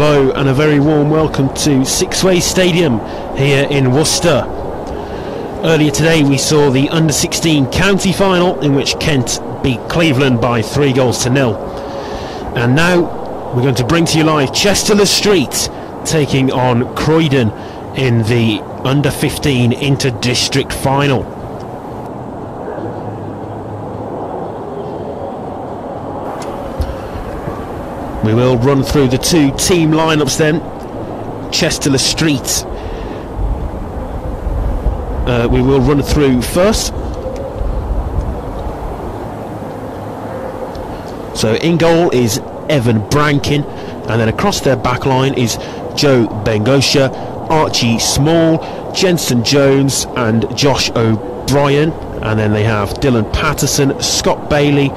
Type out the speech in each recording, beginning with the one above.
Hello and a very warm welcome to Six Sixways Stadium here in Worcester. Earlier today we saw the under 16 county final in which Kent beat Cleveland by three goals to nil. And now we're going to bring to you live Chester Le Street taking on Croydon in the under 15 inter district final. We will run through the two team lineups then. Chester Le Street. Uh, we will run through first. So in goal is Evan Brankin, and then across their back line is Joe Bengosha, Archie Small, Jensen Jones, and Josh O'Brien. And then they have Dylan Patterson, Scott Bailey,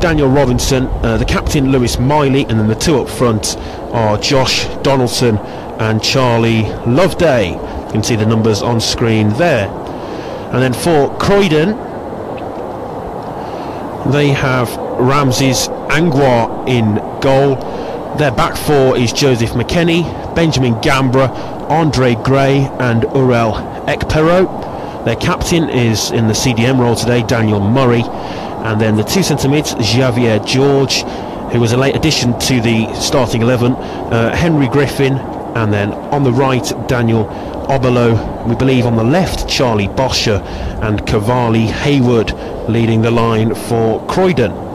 Daniel Robinson, uh, the captain Lewis Miley, and then the two up front are Josh Donaldson and Charlie Loveday. You can see the numbers on screen there. And then for Croydon, they have Ramses Angwa in goal. Their back four is Joseph McKenney, Benjamin Gambra, Andre Gray, and Urel Ekpero. Their captain is in the CDM role today, Daniel Murray and then the two centre mids, Javier George, who was a late addition to the starting 11, uh, Henry Griffin, and then on the right, Daniel Obelo, we believe on the left, Charlie Boscher, and Cavalli Hayward leading the line for Croydon.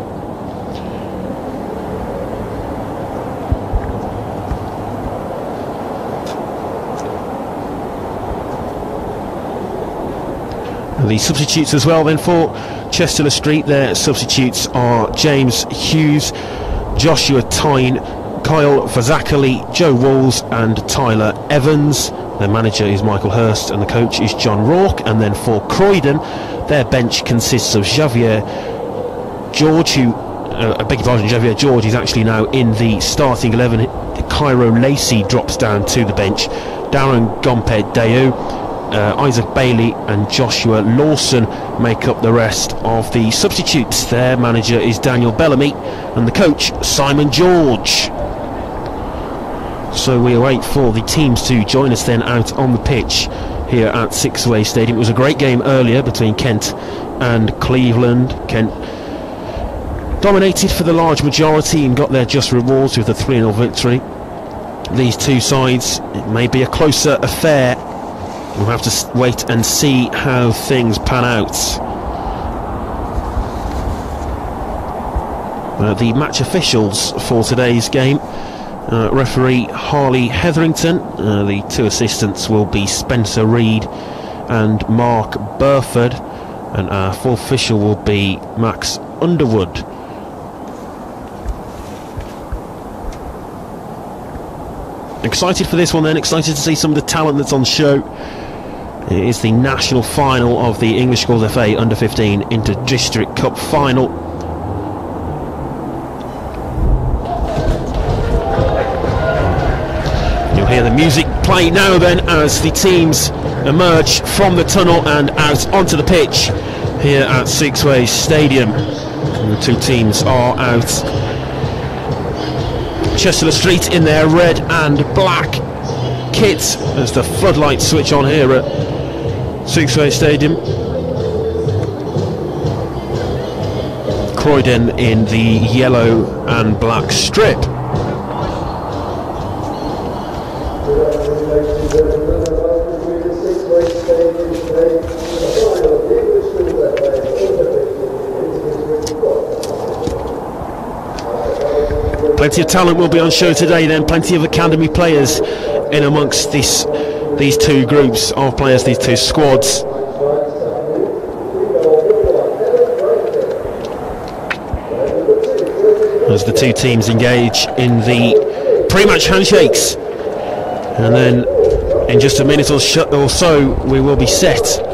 The substitutes as well then for Chesterle Street, their substitutes are James Hughes, Joshua Tyne, Kyle Fazakerley, Joe Walls, and Tyler Evans. Their manager is Michael Hurst, and the coach is John Rourke. And then for Croydon, their bench consists of Javier George, who, uh, I beg your pardon, Javier George is actually now in the starting 11. Cairo Lacey drops down to the bench. Darren Gompe Deo uh, Isaac Bailey and Joshua Lawson make up the rest of the substitutes. Their manager is Daniel Bellamy and the coach Simon George. So we wait for the teams to join us then out on the pitch here at Sixways Stadium. It was a great game earlier between Kent and Cleveland. Kent dominated for the large majority and got their just rewards with a 3 0 victory. These two sides, it may be a closer affair We'll have to wait and see how things pan out. Uh, the match officials for today's game uh, referee Harley Hetherington, uh, the two assistants will be Spencer Reed and Mark Burford, and our fourth official will be Max Underwood. Excited for this one then, excited to see some of the talent that's on show. It is the national final of the English Schools FA Under 15 Inter District Cup final. You'll hear the music play now then as the teams emerge from the tunnel and out onto the pitch here at Six Sixways Stadium. And the two teams are out. Chester Street in their red and black kits as the floodlights switch on here at Sixway Stadium. Croydon in the yellow and black strip. Plenty of talent will be on show today then, plenty of academy players in amongst this these two groups of players, these two squads. As the two teams engage in the pre-match handshakes, and then in just a minute or, or so, we will be set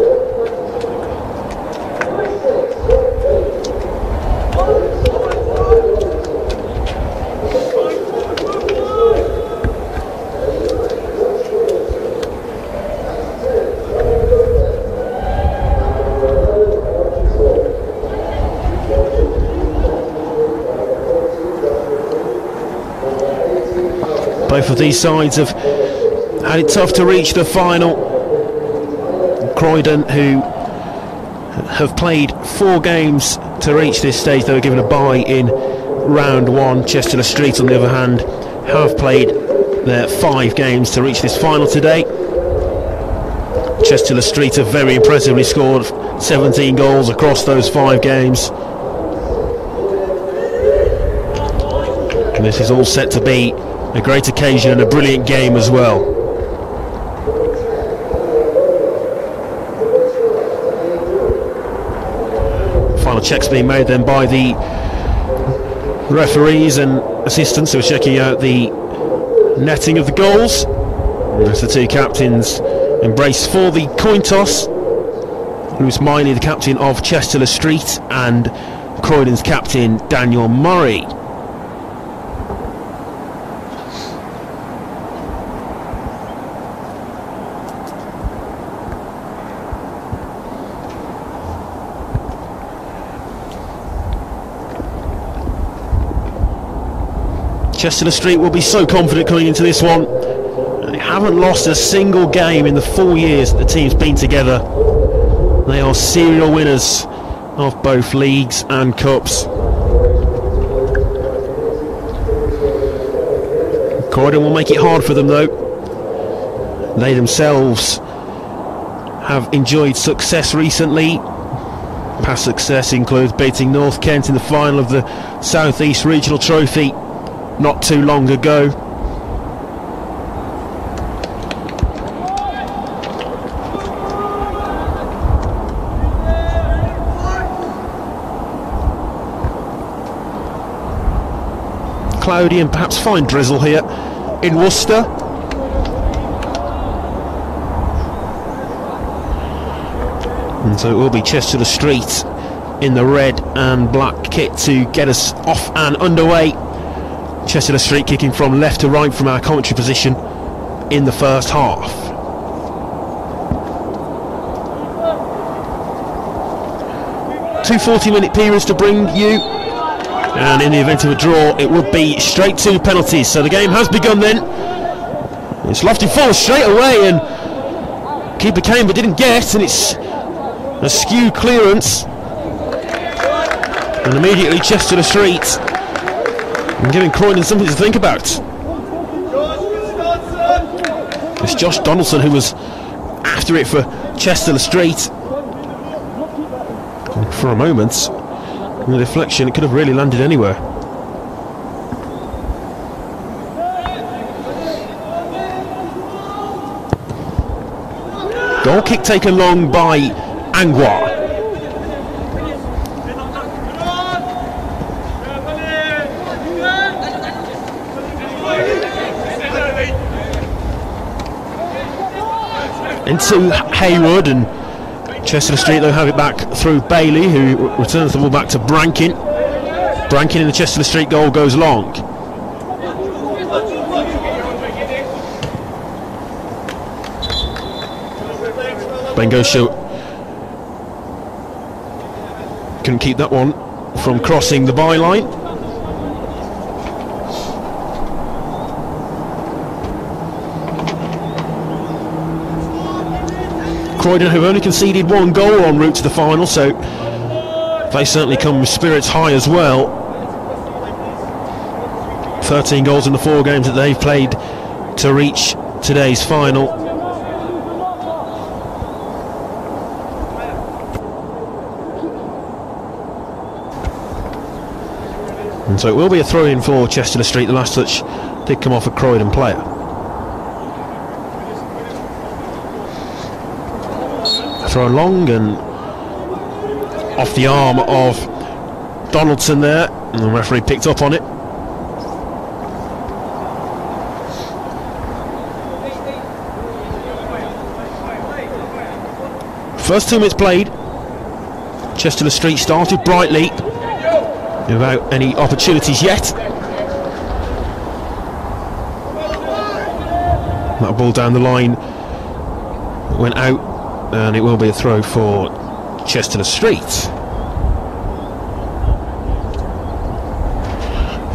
Both of these sides have had it tough to reach the final. Croydon, who have played four games to reach this stage, they were given a bye in round one. Chester Street, on the other hand, have played their five games to reach this final today. Chester Street have very impressively scored 17 goals across those five games. And this is all set to be a great occasion and a brilliant game as well. Final checks being made then by the referees and assistants who are checking out the netting of the goals. As the two captains embrace for the coin toss. Lewis Miley, the captain of Chester Street, and Croydon's captain Daniel Murray. Chester Street will be so confident coming into this one. They haven't lost a single game in the four years that the team's been together. They are serial winners of both leagues and cups. Croydon will make it hard for them though. They themselves have enjoyed success recently. Past success includes beating North Kent in the final of the South East Regional Trophy not too long ago. Cloudy and perhaps fine drizzle here in Worcester. And so it will be Chester-le-Street in the red and black kit to get us off and underway Chester Street kicking from left to right from our commentary position in the first half. Two 40 minute periods to bring you and in the event of a draw it would be straight to penalties. So the game has begun then. It's lofted forward straight away and keeper came but didn't get and it's a skew clearance. And immediately Chester Street and giving Croydon something to think about. It's Josh Donaldson who was after it for Chester Street. for a moment, in the deflection, it could have really landed anywhere. Goal kick taken long by Angwa. Into Hayward and Chester Street they'll have it back through Bailey who returns the ball back to Brankin. Brankin in the Chester Street goal goes long. Bengosha couldn't keep that one from crossing the byline Croydon have only conceded one goal en route to the final, so they certainly come with spirits high as well. 13 goals in the four games that they've played to reach today's final. And so it will be a throw in for Chester Street. The last touch did come off a Croydon player. Throw long and off the arm of Donaldson there and the referee picked up on it. First two minutes played. Chester Street started brightly without any opportunities yet. That ball down the line went out and it will be a throw for Chester Street.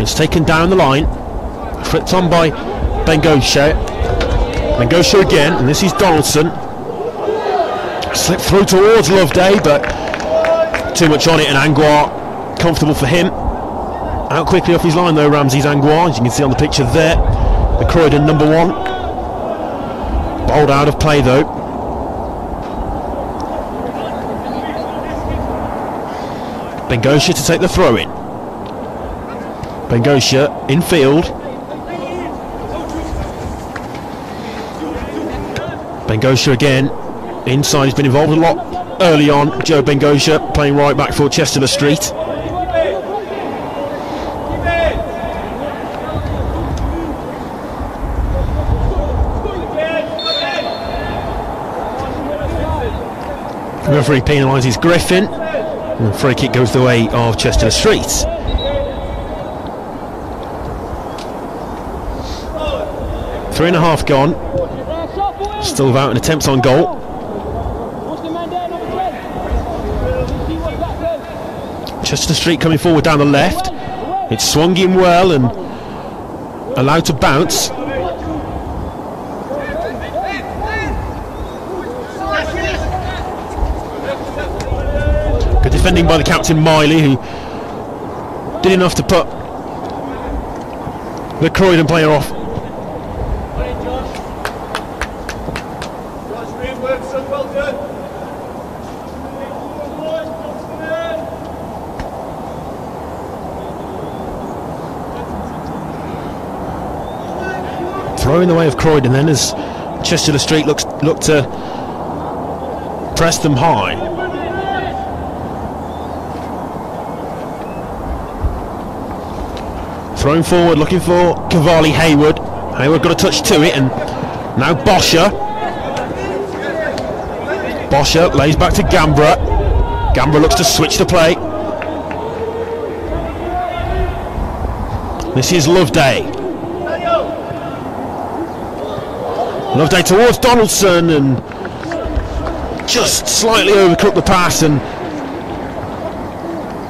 It's taken down the line, flipped on by Bengosha. Bengosha again, and this is Donaldson. Slipped through towards Loveday, but too much on it, and Angois comfortable for him. Out quickly off his line though, Ramses Angois, as you can see on the picture there. The Croydon number one. Bowled out of play though. Bengosha to take the throw in. Bengosha in field. Bengosha again. Inside, he's been involved a lot early on. Joe Bengosha playing right back for Chester Street. Referee penalises Griffin. And the free kick goes the way of Chester Street. Three and a half gone. Still without an attempt on goal. Chester Street coming forward down the left. It's swung in well and allowed to bounce. Good defending by the captain Miley, who did enough to put the Croydon player off. Throw in the way of Croydon then as Chester Street looks look to press them high. Thrown forward looking for Cavalli Hayward. Hayward got a touch to it and now Bosher. Bosher lays back to Gambra. Gambra looks to switch the play. This is Loveday. Loveday towards Donaldson and just slightly overcooked the pass and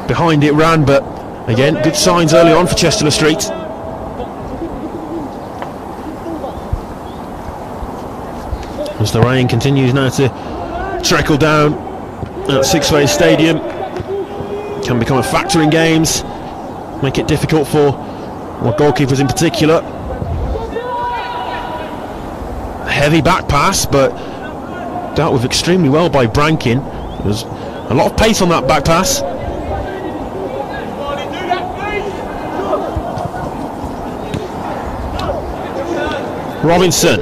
behind it ran but again good signs early on for Chester Street. As the rain continues now to trickle down at Six Sixways Stadium can become a factor in games make it difficult for well, goalkeepers in particular heavy back pass, but dealt with extremely well by Brankin. There's a lot of pace on that back pass. Robinson.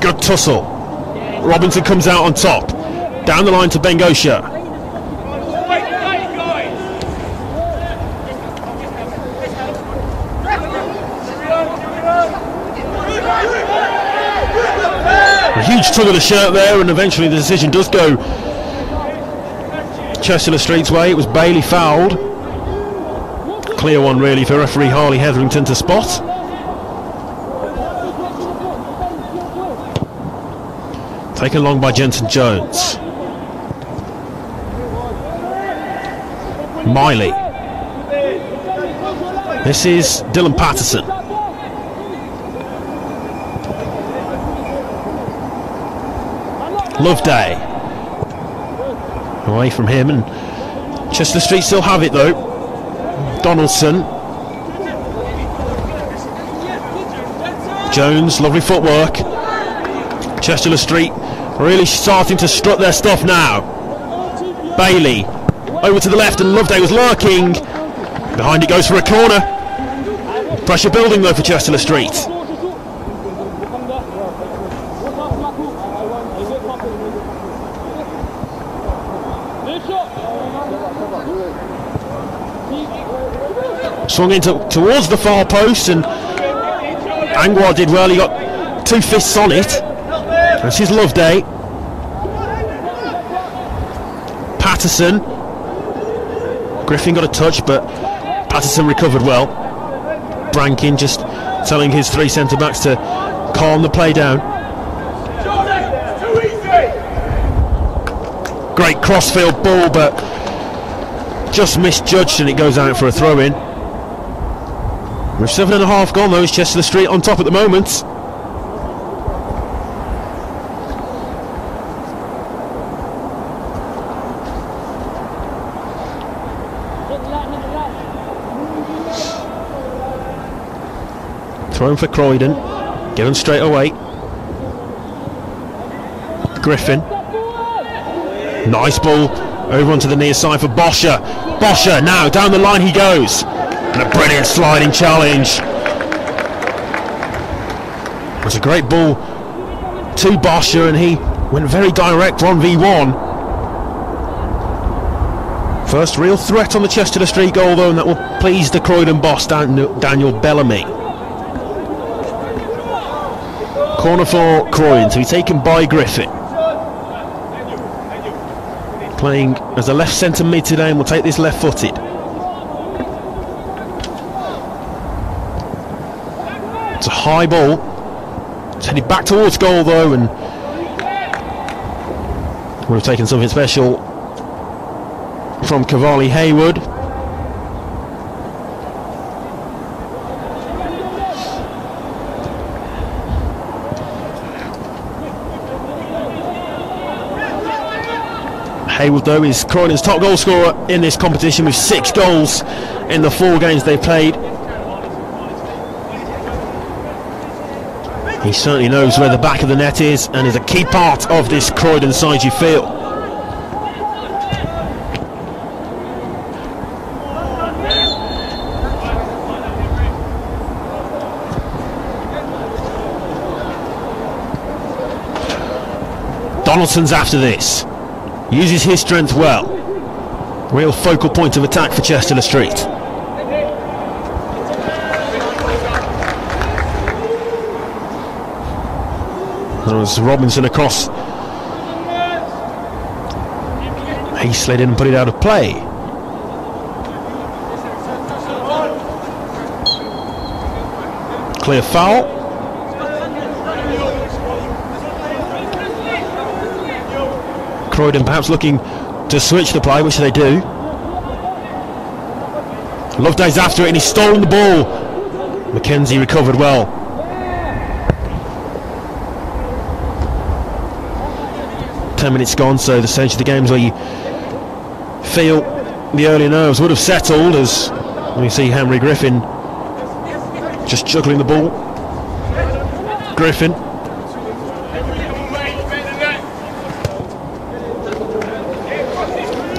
Good tussle. Robinson comes out on top. Down the line to Bengosha. A huge tug of the shirt there, and eventually the decision does go Chester Street's way. It was Bailey fouled. Clear one, really, for referee Harley Hetherington to spot. Taken along by Jensen Jones. Miley. This is Dylan Patterson. Loveday. Away from him and Chester Street still have it though. Donaldson. Jones, lovely footwork. Chester Street really starting to strut their stuff now. Bailey over to the left and Loveday was lurking. Behind it goes for a corner. Pressure building though for Chester Street. Swung into towards the far post and Angois did well, he got two fists on it. This is Loveday. Patterson. Griffin got a touch, but Patterson recovered well. Brankin just telling his three centre backs to calm the play down. Great crossfield ball, but just misjudged, and it goes out for a throw in. With seven and a half gone though, is Chester Street on top at the moment. For Croydon. Given straight away. Griffin. Nice ball over onto the near side for Boscher. Boscher now down the line he goes. And a brilliant sliding challenge. It was a great ball to Boscher and he went very direct 1v1. First real threat on the Chester Street goal though and that will please the Croydon boss Daniel Bellamy. Corner for Croydon to be taken by Griffin playing as a left centre mid today and will take this left footed. It's a high ball. It's headed back towards goal though and would have taken something special from Cavalli Hayward. Hayward, though, is Croydon's top goal scorer in this competition with six goals in the four games they've played. He certainly knows where the back of the net is and is a key part of this Croydon side, you feel. Donaldson's after this. Uses his strength well. Real focal point of attack for Chester Street. There was Robinson across. He slid in and put it out of play. Clear foul. Croydon perhaps looking to switch the play, which they do. Loveday's after it and he's stolen the ball. McKenzie recovered well. Ten minutes gone, so the stage of the games where you feel the early nerves would have settled as we see Henry Griffin just juggling the ball. Griffin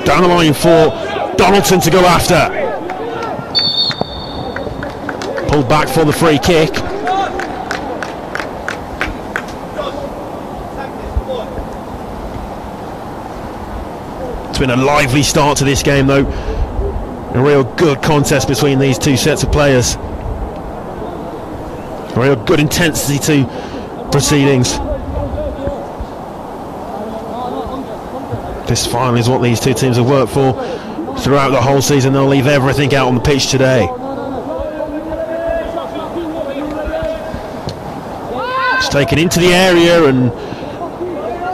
down the line for Donaldson to go after. Pulled back for the free kick. It's been a lively start to this game though. A real good contest between these two sets of players. A real good intensity to proceedings. This final is what these two teams have worked for throughout the whole season. They'll leave everything out on the pitch today. It's taken into the area and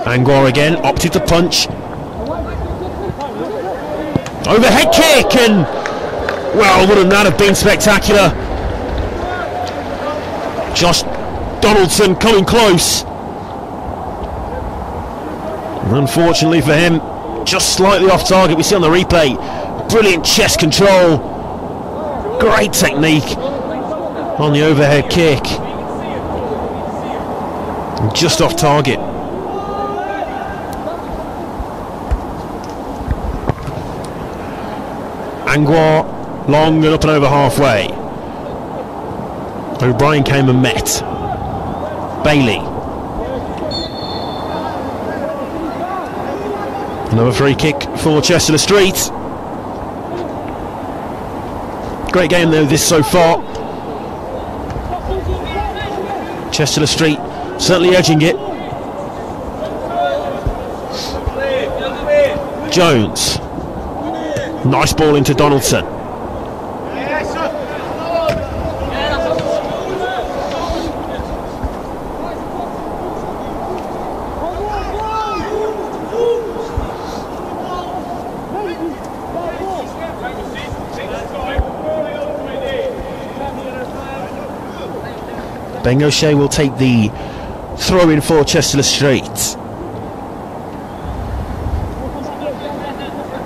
Angor again opted to punch. Overhead kick and well wouldn't that have been spectacular. Josh Donaldson coming close. Unfortunately for him, just slightly off target. We see on the replay, brilliant chest control, great technique on the overhead kick. Just off target. Angua long and up and over halfway. O'Brien came and met. Bailey Another free kick for Chester Street. Great game though this so far. Chester Street certainly edging it. Jones. Nice ball into Donaldson. Bengosha will take the throw in for Chester Street.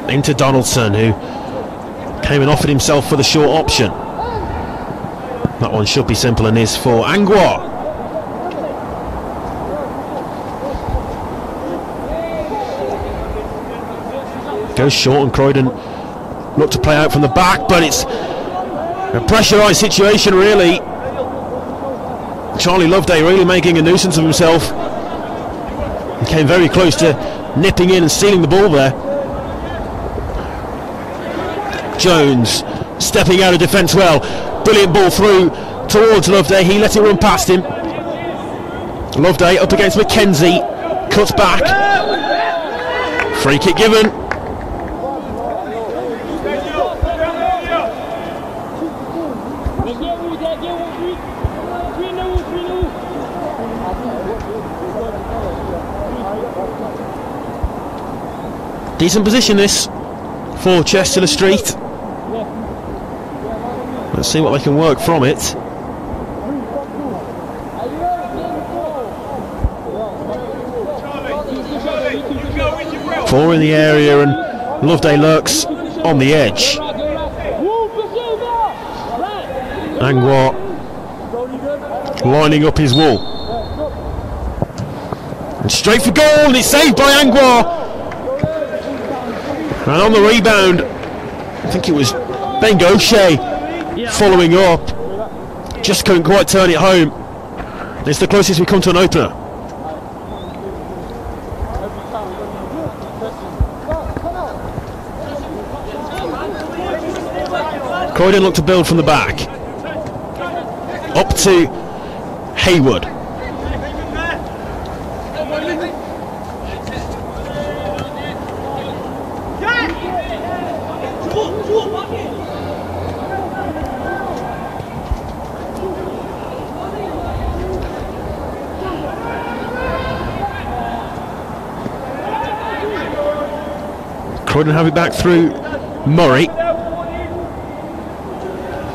Into Donaldson, who came and offered himself for the short option. That one should be simple and is for Angua. Goes short and Croydon look to play out from the back, but it's a pressurised situation really. Charlie Loveday really making a nuisance of himself. He came very close to nipping in and stealing the ball there. Jones stepping out of defence well. Brilliant ball through towards Loveday. He let it run past him. Loveday up against McKenzie. Cuts back. Free kick given. Decent position this for Chester Street. Let's see what they can work from it. Four in the area and Loveday lurks on the edge. Angua lining up his wall. And straight for goal and it's saved by Angua. And on the rebound, I think it was Bengosha following up. Just couldn't quite turn it home. It's the closest we come to an opener. Croydon look to build from the back. Up to Hayward. Croydon have it back through Murray.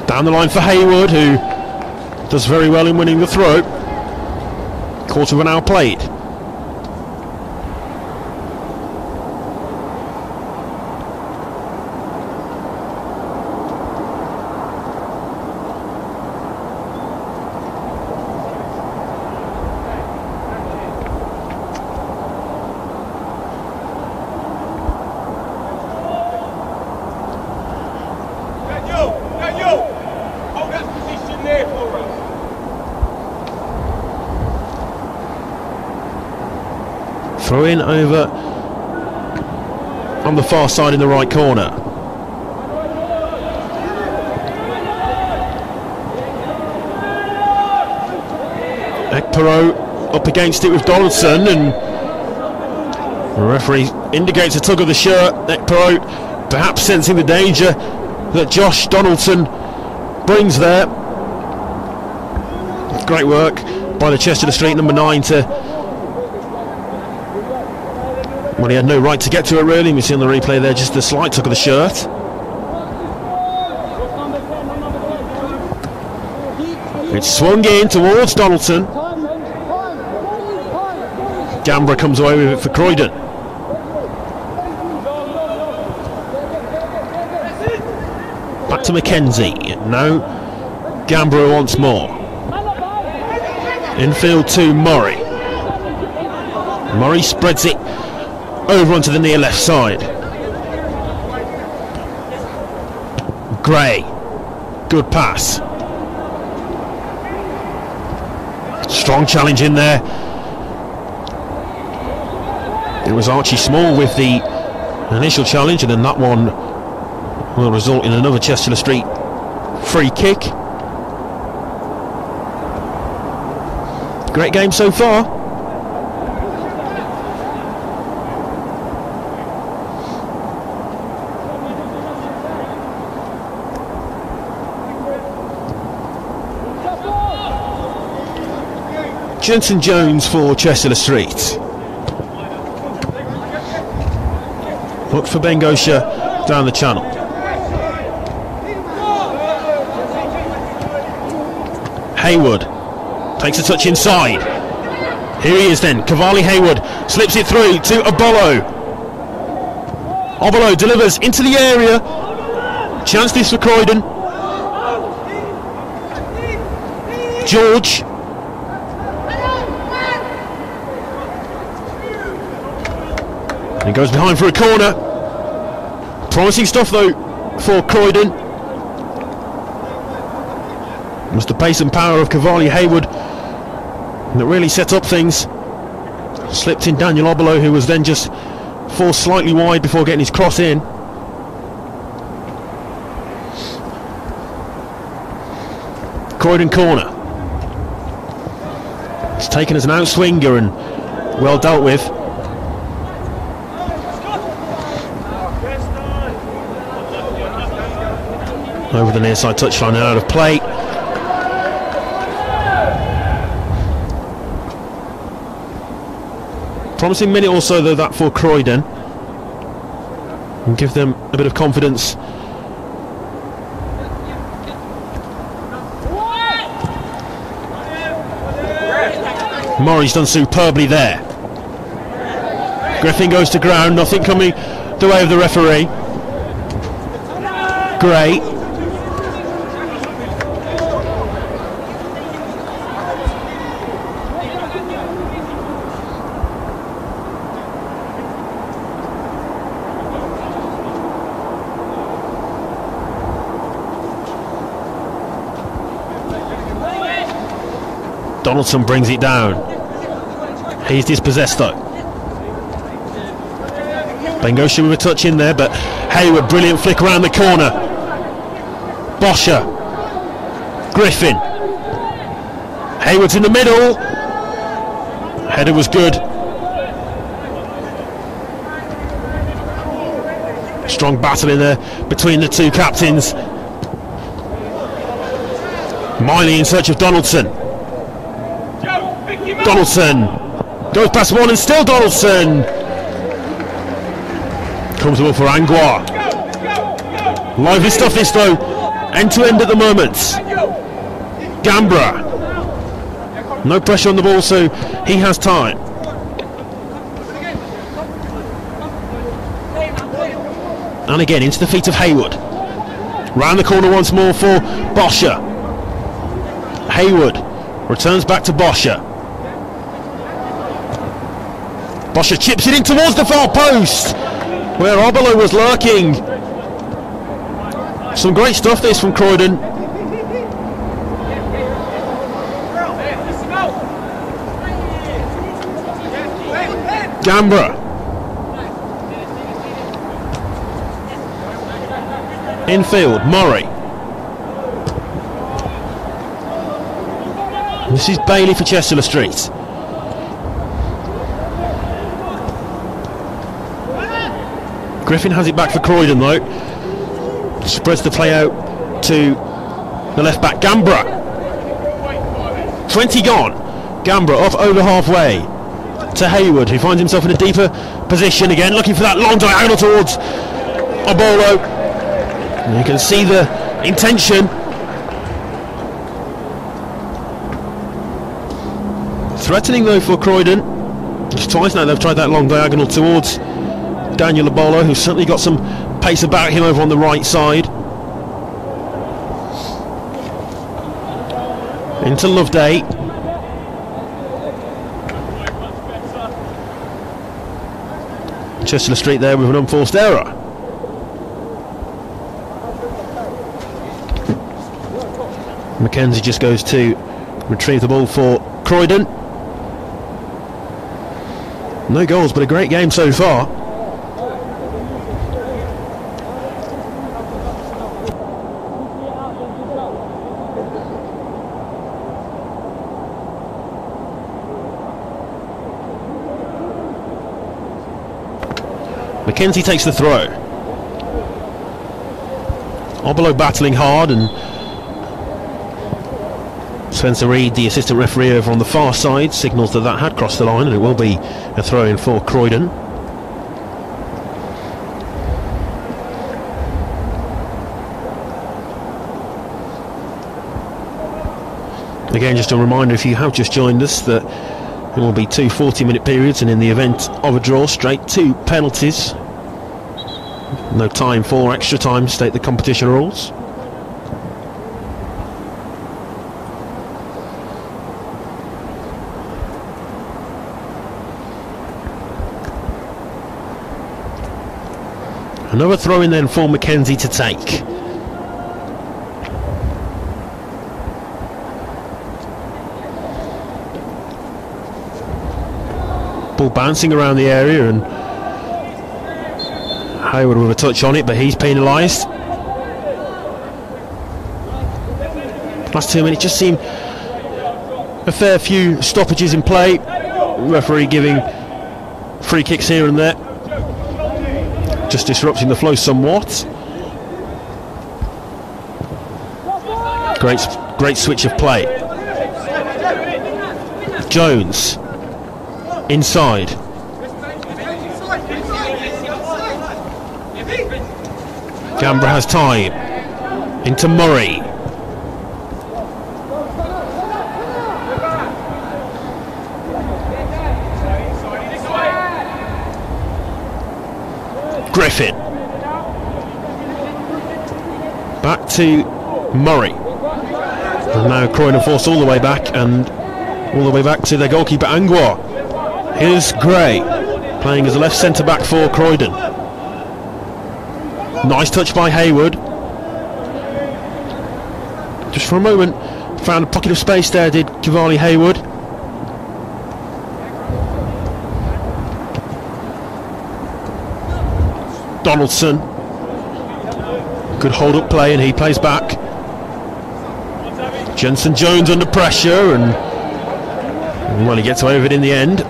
Down the line for Hayward, who does very well in winning the throw. Quarter of an hour played. Over on the far side in the right corner. Ekpero up against it with Donaldson and the referee indicates a tug of the shirt. Ekpero perhaps sensing the danger that Josh Donaldson brings there. Great work by the Chester Street number nine to well, he had no right to get to it really. We see on the replay there just the slight tuck of the shirt. It's swung in towards Donaldson. Gambra comes away with it for Croydon. Back to McKenzie. Now Gambra once more. Infield to Murray. Murray spreads it over onto the near left side. Gray, good pass. Strong challenge in there. It was Archie Small with the initial challenge, and then that one will result in another Chester Street free kick. Great game so far. Jensen Jones for Chester Street. Look for Ben down the channel. Hayward Takes a touch inside. Here he is then. Cavalli Hayward slips it through to Obolo. Obolo delivers into the area. Chance this for Croydon. George. And goes behind for a corner. Promising stuff though for Croydon. It was the pace and power of Cavalli Hayward that really set up things. Slipped in Daniel Obolo, who was then just forced slightly wide before getting his cross in. Croydon corner. It's taken as an outswinger and well dealt with. Over the near side touchline and out of play. Promising minute or so though that for Croydon. And give them a bit of confidence. Murray's done superbly there. Griffin goes to ground, nothing coming the way of the referee. Great. Donaldson brings it down. He's dispossessed though. Bengosha with a touch in there, but Hayward, brilliant flick around the corner. Bosher. Griffin. Hayward's in the middle. Header was good. Strong battle in there between the two captains. Miley in search of Donaldson. Donaldson goes past one and still Donaldson up for Angua. Lively stuff this though, end to end at the moment. Gambra, no pressure on the ball, so he has time. And again into the feet of Hayward. Round the corner once more for Bosher. Hayward returns back to Bosher. Chips it in towards the far post where Obolo was lurking. Some great stuff this from Croydon. Gambra. Infield, Murray. This is Bailey for Chester Street. Griffin has it back for Croydon though. Spreads the play out to the left back, Gambra. 20 gone. Gambra off over halfway to Hayward, who finds himself in a deeper position again, looking for that long diagonal towards Obolo. And you can see the intention. Threatening though for Croydon. Twice now they've tried that long diagonal towards Daniel Obolo, who's certainly got some pace about him over on the right side. Into Loveday. Chester Street there with an unforced error. Mackenzie just goes to retrieve the ball for Croydon. No goals, but a great game so far. Mackenzie takes the throw. Obolo battling hard and Spencer Reid, the assistant referee over on the far side, signals that that had crossed the line and it will be a throw in for Croydon. Again, just a reminder if you have just joined us that there will be two 40 minute periods, and in the event of a draw, straight two penalties. No time for extra time, state the competition rules. Another throw in then for Mackenzie to take. Ball bouncing around the area and Hayward with a touch on it, but he's penalised. Last two minutes just seem a fair few stoppages in play. Referee giving free kicks here and there just disrupting the flow somewhat. Great, great switch of play. Jones inside. Gambra has time into Murray. Griffin. Back to Murray. And now Croydon forced all the way back and all the way back to their goalkeeper Angua. Here's Gray playing as a left centre back for Croydon. Nice touch by Hayward. Just for a moment, found a pocket of space there, did Cavalli Hayward. Donaldson. Good hold up play and he plays back. Jensen Jones under pressure and well he gets away with it in the end.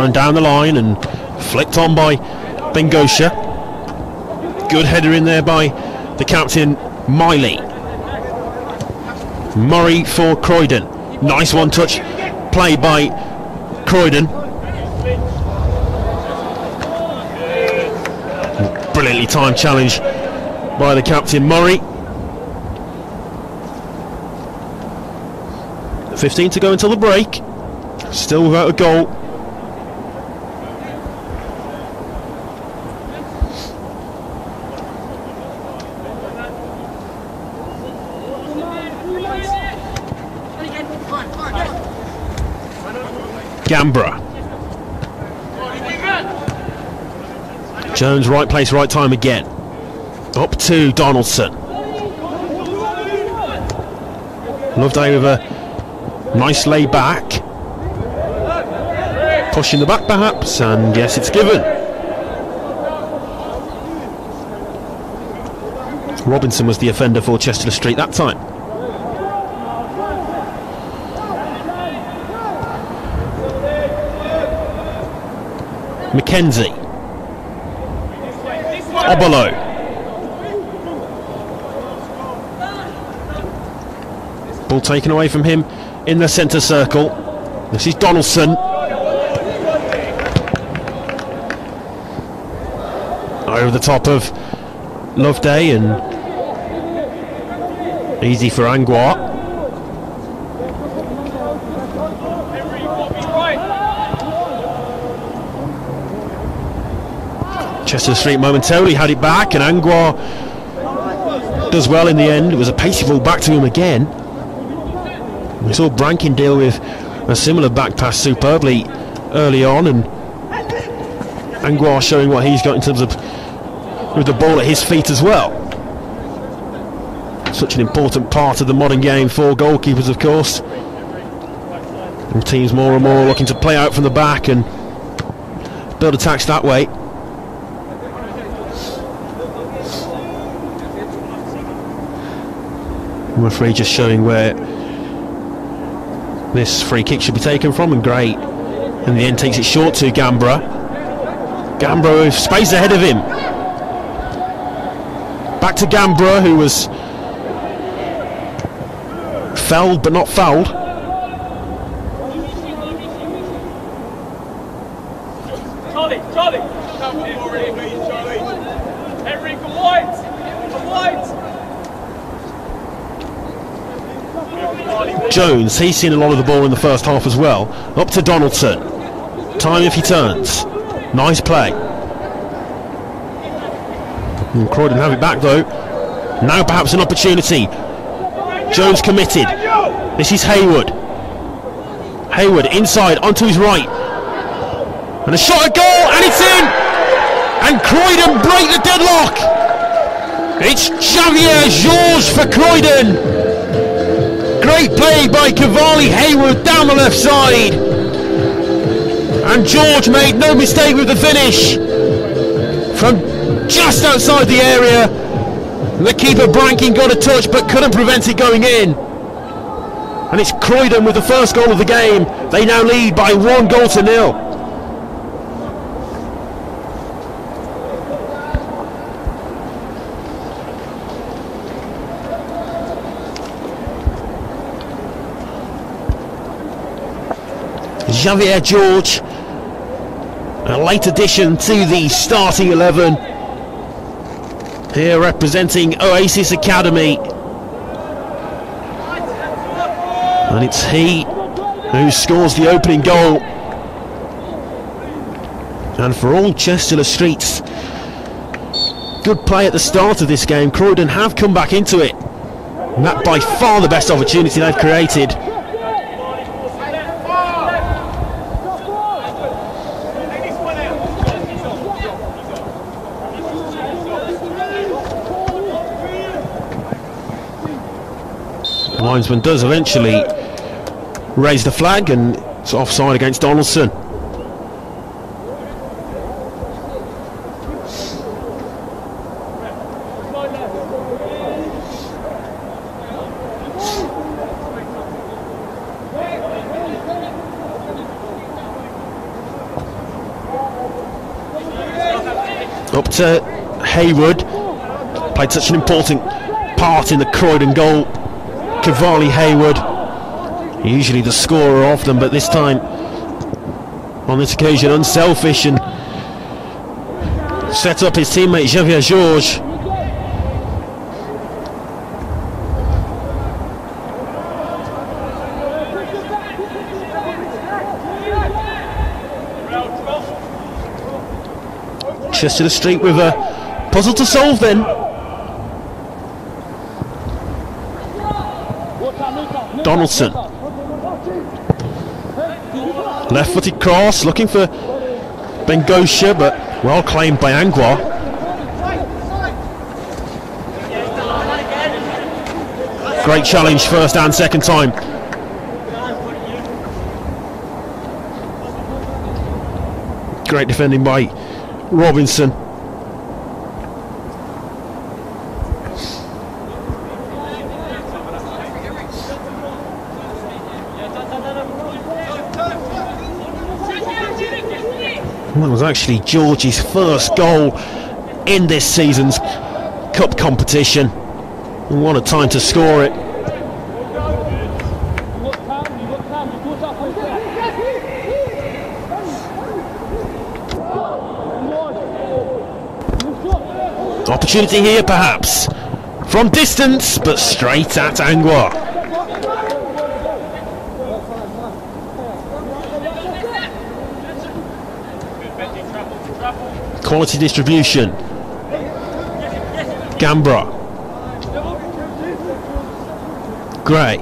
Thrown down the line and flicked on by Bengosha. Good header in there by the captain Miley. Murray for Croydon. Nice one touch play by Croydon. Brilliantly timed challenge by the captain Murray. 15 to go until the break. Still without a goal. Gambra. Jones, right place, right time again. Up to Donaldson. With a nice lay back. Pushing the back perhaps, and yes, it's given. Robinson was the offender for Chester Street that time. Mackenzie. Obolo. Ball taken away from him in the centre circle. This is Donaldson. Over the top of Loveday and easy for Angua. Chester Street momentarily had it back and Angua does well in the end. It was a pacey ball back to him again. We saw Brankin deal with a similar back pass superbly early on and Angua showing what he's got in terms of with the ball at his feet as well. Such an important part of the modern game for goalkeepers of course. And teams more and more looking to play out from the back and build attacks that way. Referee just showing where this free kick should be taken from and great. In the end takes it short to Gambra. Gambra with space ahead of him. Back to Gambra who was fouled but not fouled He's seen a lot of the ball in the first half as well. Up to Donaldson. Time if he turns. Nice play. Croydon have it back though. Now perhaps an opportunity. Jones committed. This is Hayward. Hayward inside onto his right. And a shot at goal and it's in! And Croydon break the deadlock! It's Xavier Georges for Croydon! Great play by Cavalli Hayward down the left side. And George made no mistake with the finish. From just outside the area. The keeper Brankin got a touch but couldn't prevent it going in. And it's Croydon with the first goal of the game. They now lead by one goal to nil. Xavier George, a late addition to the starting 11. Here representing Oasis Academy. And it's he who scores the opening goal. And for all Chester Streets, good play at the start of this game. Croydon have come back into it. And that by far the best opportunity they've created. Linesman does eventually raise the flag and it's offside against Donaldson. Up to Hayward, played such an important part in the Croydon goal Cavalli Hayward, usually the scorer of them, but this time, on this occasion, unselfish and set up his teammate Xavier Georges. Chester Street with a puzzle to solve then. Donaldson. Left-footed cross, looking for Bengosha, but well claimed by Angua. Great challenge first and second time. Great defending by Robinson. That was actually George's first goal in this season's cup competition. And what a time to score it. Opportunity here perhaps. From distance, but straight at Angua. Quality distribution. Gambra. Gray.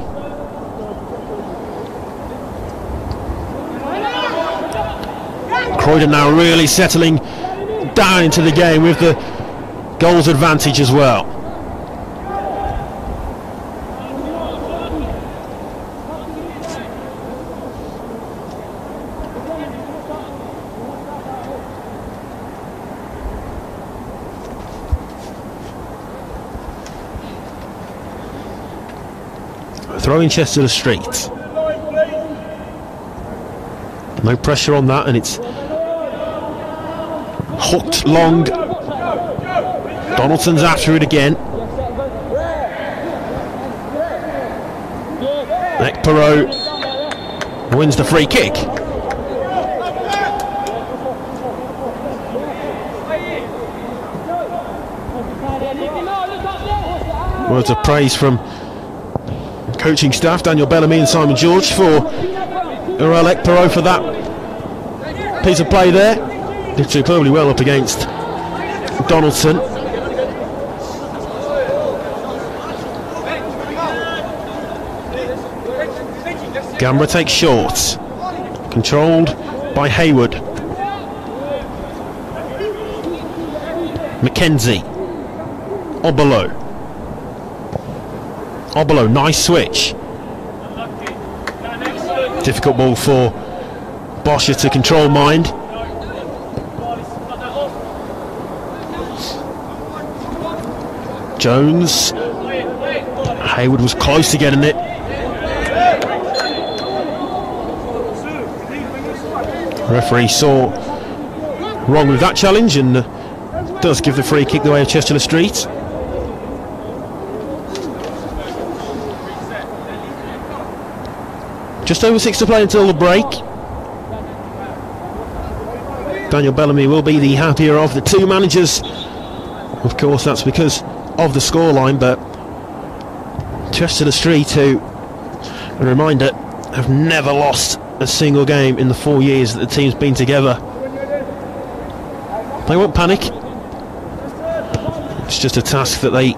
Croydon now really settling down into the game with the goals advantage as well. Throwing Chester-le-Street. No pressure on that, and it's hooked long. Donaldson's after it again. Ekpero wins the free kick. Words of praise from coaching staff, Daniel Bellamy and Simon George for Urel Ekpero for that piece of play there. Did superbly well up against Donaldson. Gambra takes short, controlled by Hayward. McKenzie. Obolo. Obolo, nice switch. Difficult ball for Boscher to control mind. Jones. Hayward was close to getting it. Referee saw wrong with that challenge and does give the free kick the way of Chester Street. Just over six to play until the break. Daniel Bellamy will be the happier of the two managers. Of course, that's because of the scoreline, but Chester Street, who, a reminder, have never lost a single game in the four years that the team's been together. They won't panic. It's just a task that they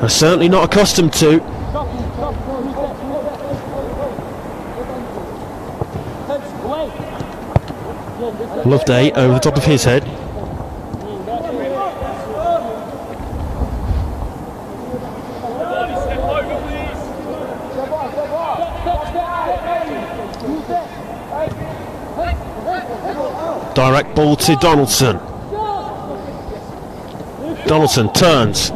are certainly not accustomed to. Loveday over the top of his head. Direct ball to Donaldson. Donaldson turns.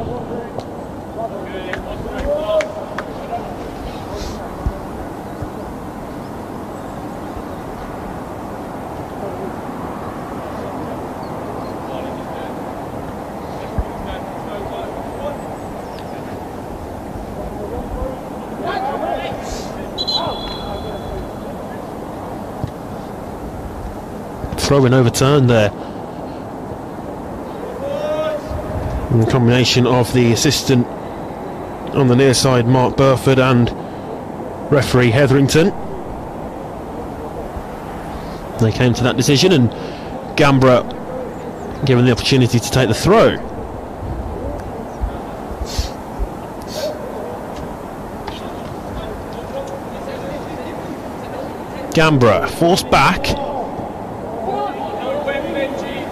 Throw-in overturned there. In combination of the assistant on the near side, Mark Burford, and referee Hetherington. They came to that decision, and Gambra given the opportunity to take the throw. Gambra forced back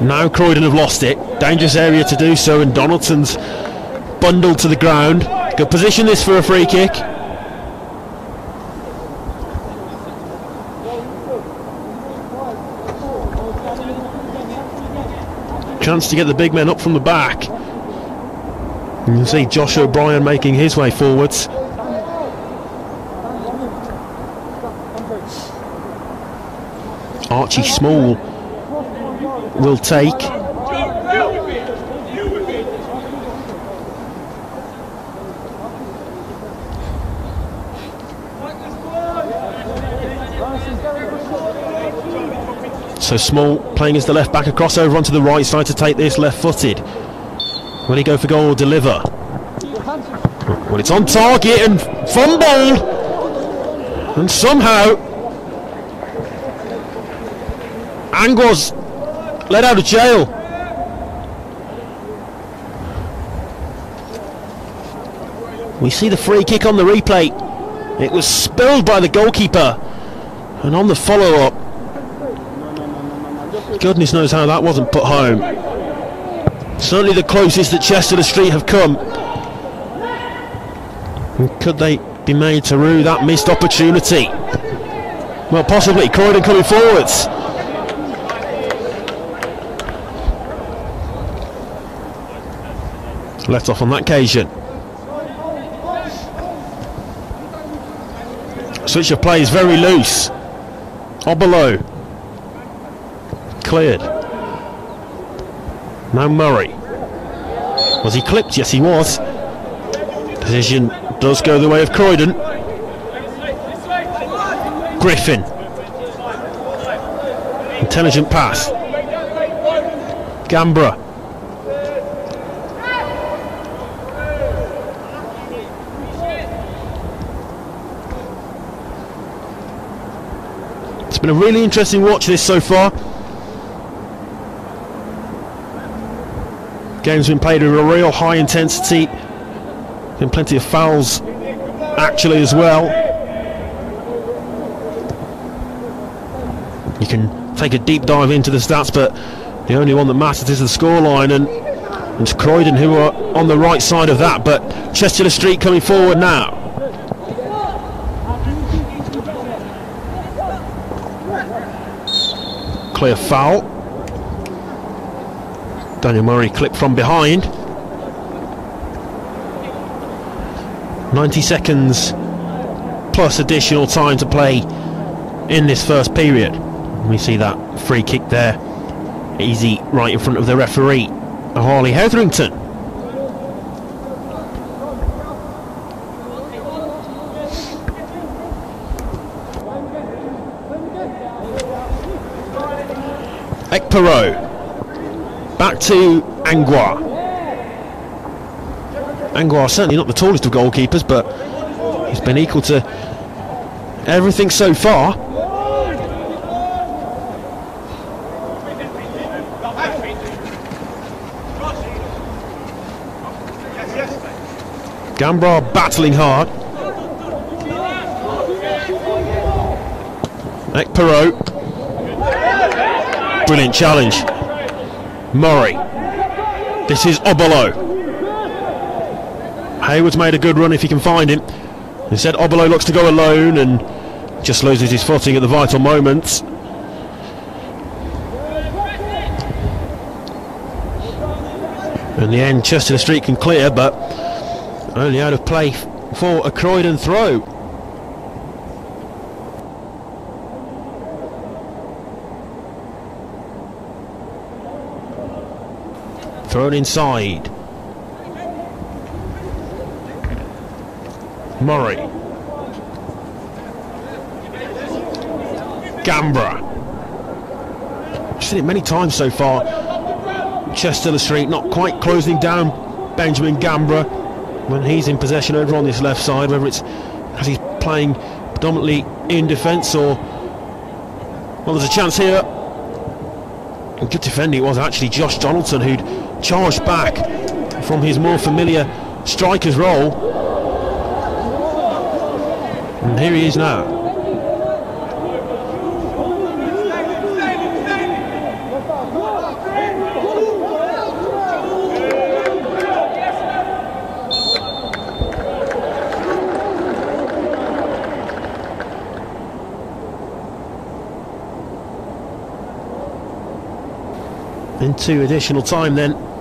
now Croydon have lost it. Dangerous area to do so, and Donaldson's bundled to the ground. Good position this for a free kick. Chance to get the big men up from the back. You can see Josh O'Brien making his way forwards. Archie Small will take. So Small playing as the left back, across over onto the right side to take this left footed. Will he go for goal or deliver? Well, it's on target and fumbled. And somehow Angua's let out of jail. We see the free kick on the replay. It was spilled by the goalkeeper. And on the follow-up, goodness knows how that wasn't put home. Certainly the closest that Chester-le-Street have come. And could they be made to rue that missed opportunity? Well, possibly. Croydon coming forwards. Let off on that occasion. Switch of play is very loose. Obolo. Cleared. Now Murray. Was he clipped? Yes, he was. Decision does go the way of Croydon. Griffin. Intelligent pass. Gambra. Been a really interesting watch this so far. Game's been played with a real high intensity. Been plenty of fouls actually as well. You can take a deep dive into the stats, but the only one that matters is the scoreline, and it's Croydon who are on the right side of that. But Chester Street coming forward now. Clear foul. Daniel Murray clipped from behind. 90 seconds plus additional time to play in this first period. We see that free kick there, easy right in front of the referee, Harley Hetherington. Ekpero Back to Angua. Angua certainly not the tallest of goalkeepers, but he's been equal to everything so far. Gambra battling hard. Ekpero. Brilliant challenge. Murray. This is Obolo. Hayward's made a good run if he can find him. Instead, Obolo looks to go alone and just loses his footing at the vital moments. In the end, Chester Street can clear, but only out of play for a Croydon throw. Thrown inside. Murray. Gambra. Seen it many times so far. Chester Street not quite closing down Benjamin Gambra when he's in possession over on this left side, whether it's as he's playing predominantly in defence or well there's a chance here good defending it was actually Josh Donaldson who'd charged back from his more familiar striker's role. And here he is now. into additional time then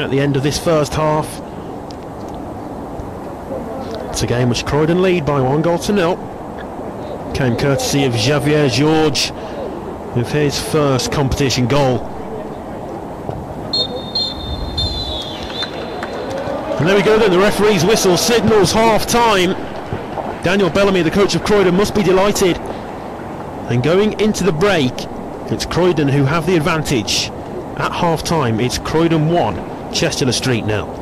at the end of this first half. It's a game which Croydon lead by one goal to nil. Came courtesy of Xavier George with his first competition goal. And there we go then, the referee's whistle signals half time. Daniel Bellamy, the coach of Croydon, must be delighted. And going into the break, it's Croydon who have the advantage. At half time, it's Croydon 1, Chester Street now.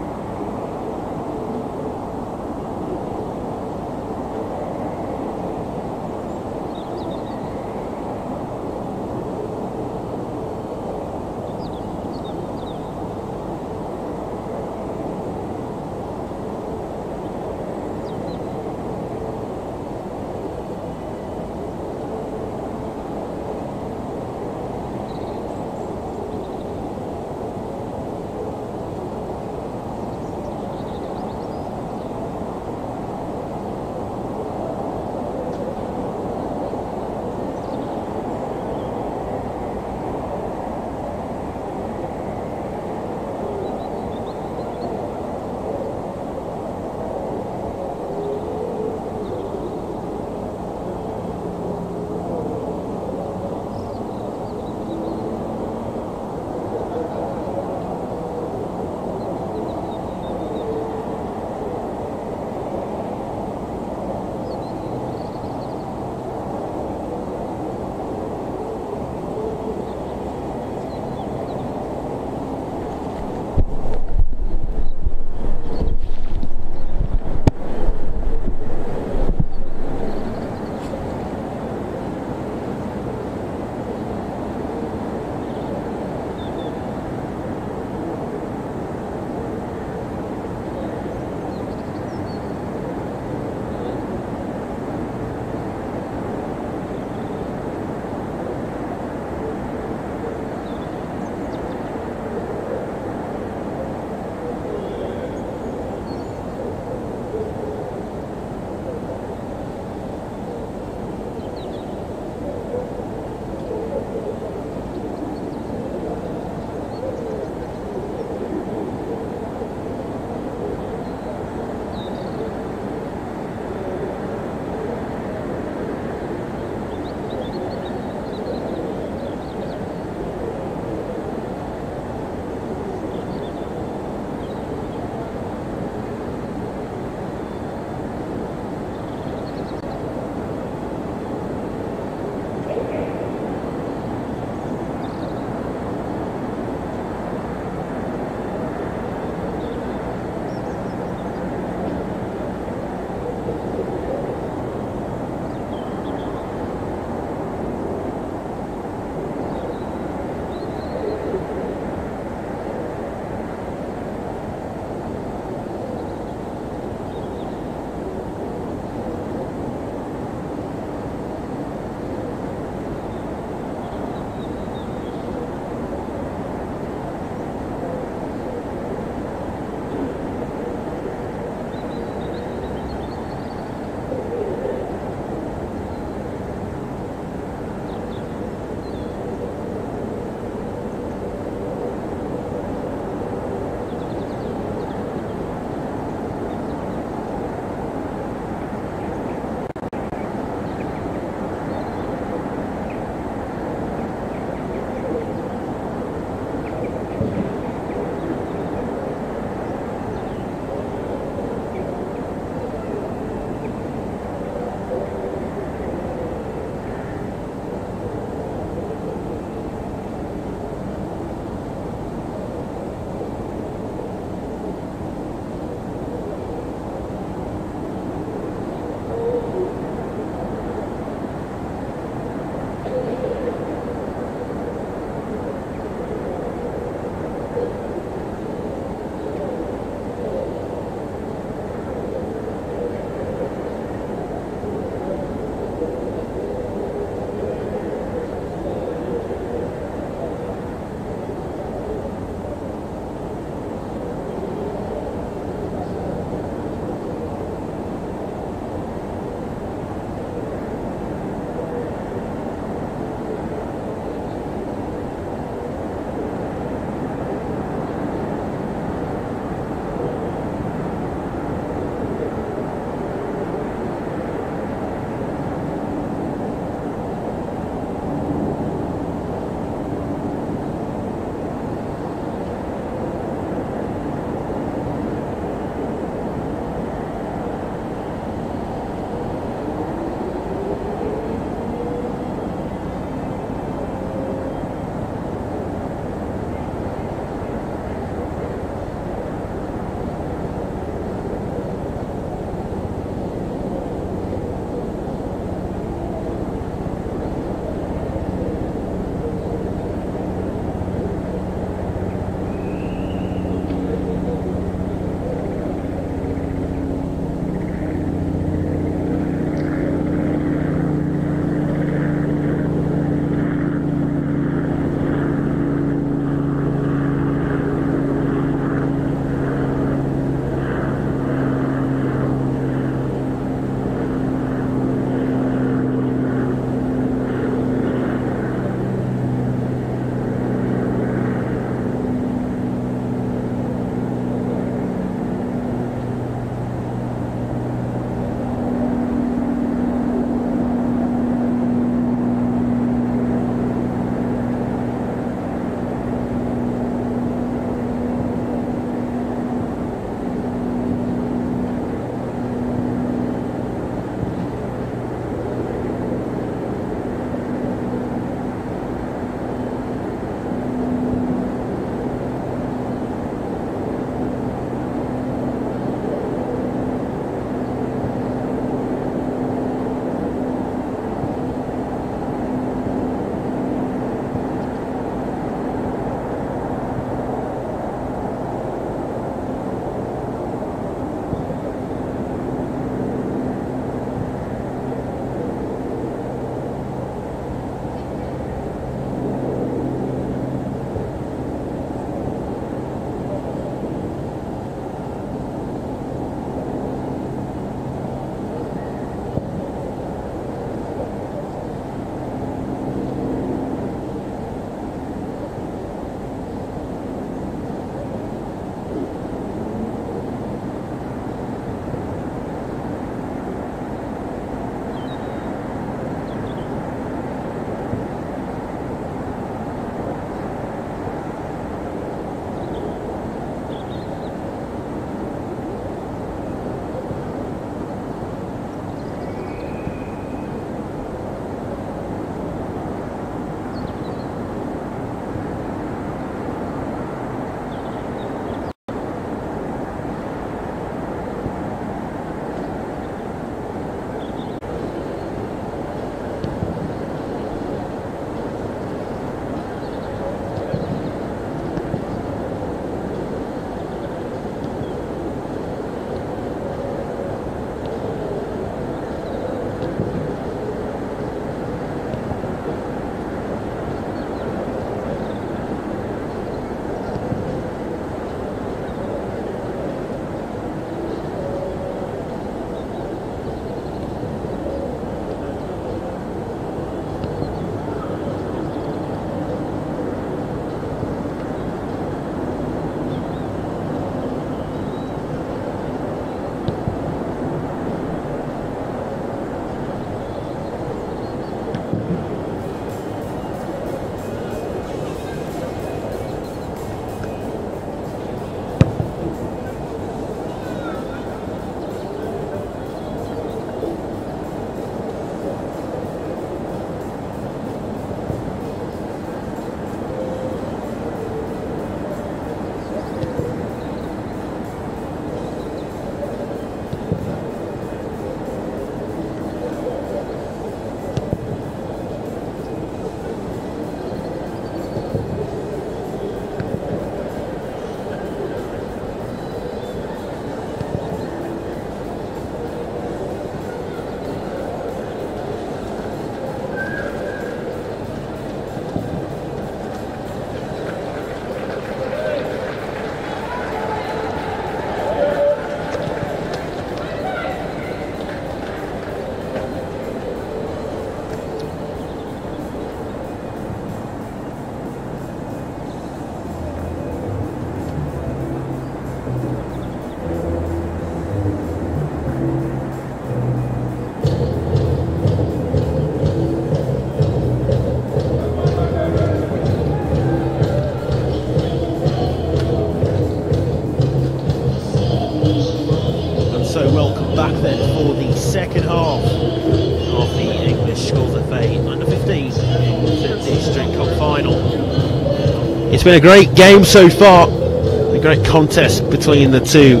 Been a great game so far. A great contest between the two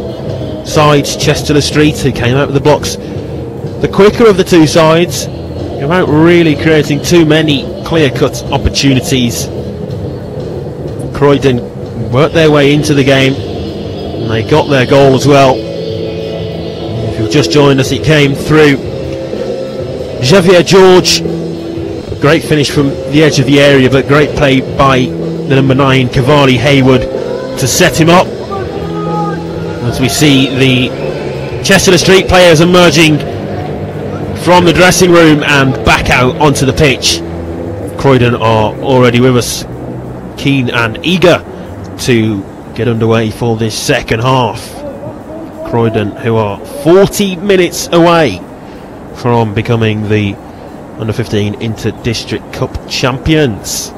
sides. Chester Street, who came out of the blocks the quicker of the two sides, without really creating too many clear-cut opportunities. Croydon worked their way into the game, and they got their goal as well. If you've just joined us, it came through Javier George. Great finish from the edge of the area, but great play by the number nine Cavalli Hayward to set him up as we see the Chester Street players emerging from the dressing room and back out onto the pitch. Croydon are already with us, keen and eager to get underway for this second half. Croydon, who are 40 minutes away from becoming the under 15 Inter District Cup champions.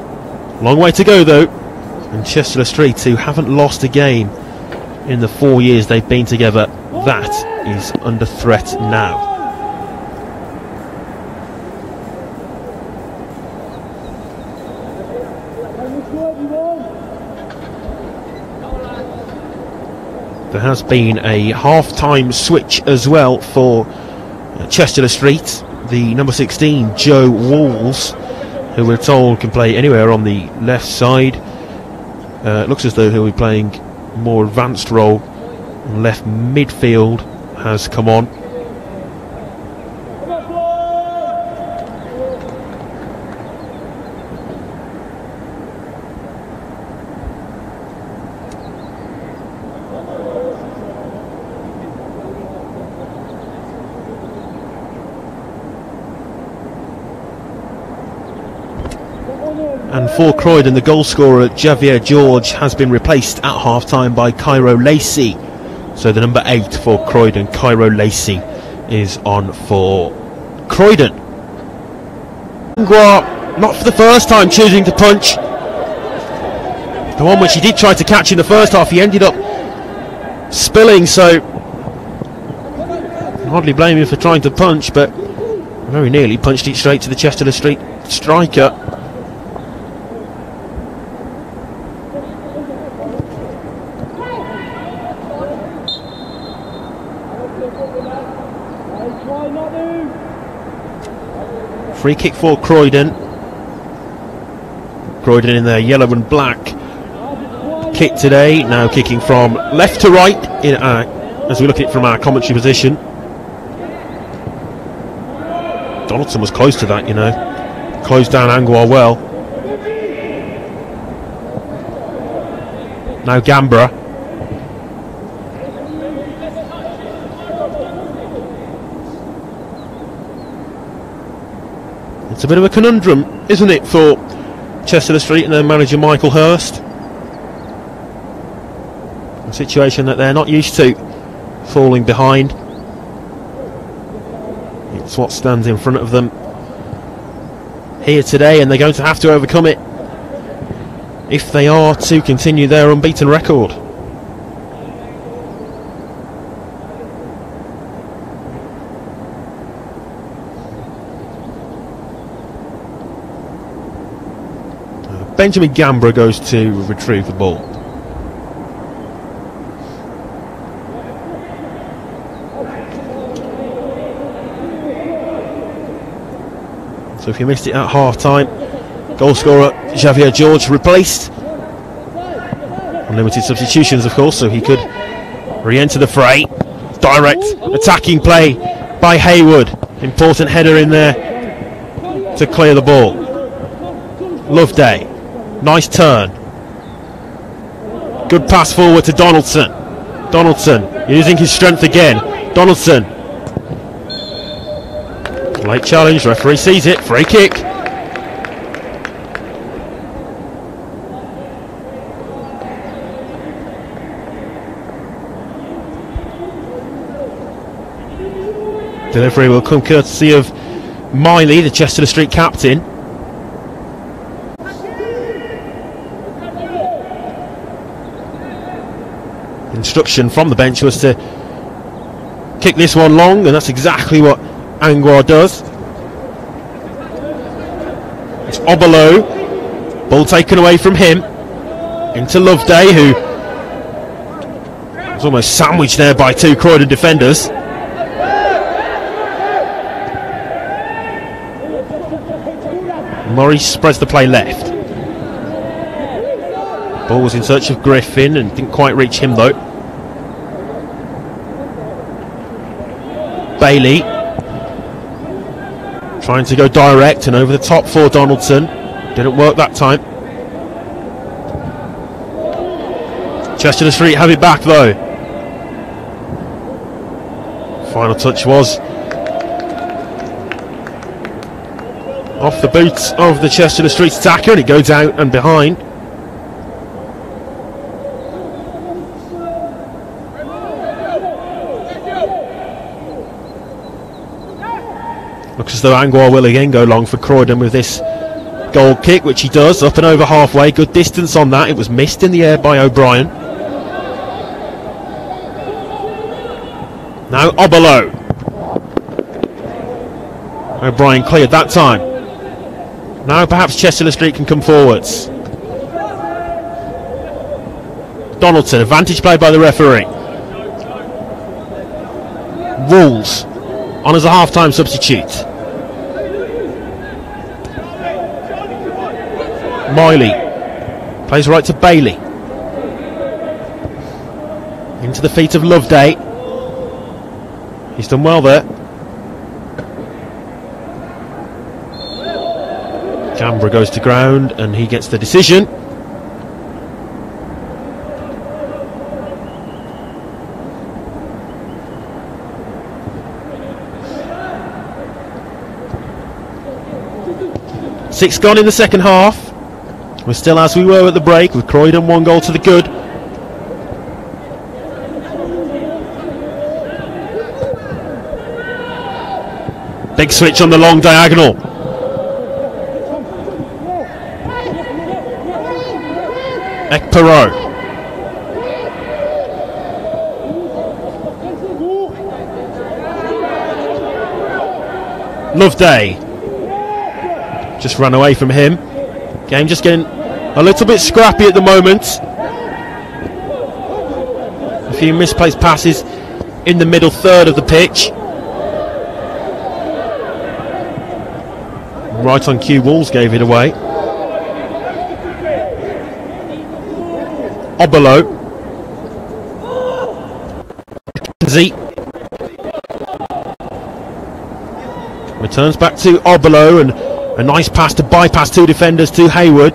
Long way to go though. And Chester Street, who haven't lost a game in the four years they've been together, that is under threat now. There has been a half-time switch as well for Chester Street. The number 16, Joe Walls, who we're told can play anywhere on the left side. Uh, it looks as though he'll be playing more advanced role. Left midfield has come on. For Croydon, the goal scorer Javier George has been replaced at half time by Cairo Lacey. So the number eight for Croydon, Cairo Lacey, is on for Croydon. Angua, not for the first time, choosing to punch. The one which he did try to catch in the first half, he ended up spilling, so hardly blame him for trying to punch, but very nearly punched it straight to the Chester Street striker. Free kick for Croydon. Croydon in their yellow and black kick today, now kicking from left to right in our, as we look at it from our commentary position. Donaldson was close to that, you know. Closed down Angua well. Now Gambra. It's a bit of a conundrum, isn't it, for Chester Street and their manager Michael Hurst? A situation that they're not used to, falling behind. It's what stands in front of them here today, and they're going to have to overcome it if they are to continue their unbeaten record. Benjamin Gambra goes to retrieve the ball. So if you missed it at half time, Goal scorer Javier George replaced. Unlimited substitutions, of course, so he could re enter the fray. Direct attacking play by Hayward. Important header in there to clear the ball. Loveday. Nice turn. Good pass forward to Donaldson. Donaldson using his strength again. Donaldson. Late challenge, referee sees it. Free kick. Delivery will come courtesy of Miley, the Chester Street captain. Instruction from the bench was to kick this one long, and that's exactly what Angua does. It's Obolo, ball taken away from him into Loveday, who was almost sandwiched there by two Croydon defenders. Murray spreads the play left. Ball was in search of Griffin and didn't quite reach him though. Bailey trying to go direct and over the top for Donaldson. Didn't work that time. Chester Street have it back though. Final touch was off the boots of the Chester Street attacker and it goes out and behind. Looks as though Angua will again go long for Croydon with this goal kick, which he does, up and over halfway. Good distance on that. It was missed in the air by O'Brien. Now Obolo. O'Brien cleared that time. Now perhaps Chester Street can come forwards. Donaldson, advantage played by the referee. Rules on as a half-time substitute. Miley plays right to Bailey. Into the feet of Loveday. He's done well there. Gambra goes to ground and he gets the decision. Six gone in the second half. We're still as we were at the break with Croydon one goal to the good. Big switch on the long diagonal. Ekpero. Loveday. Just run away from him. Game just getting a little bit scrappy at the moment. A few misplaced passes in the middle third of the pitch. Right on cue, Walls gave it away. Obolo. Z. Returns back to Obolo and a nice pass to bypass two defenders to Hayward.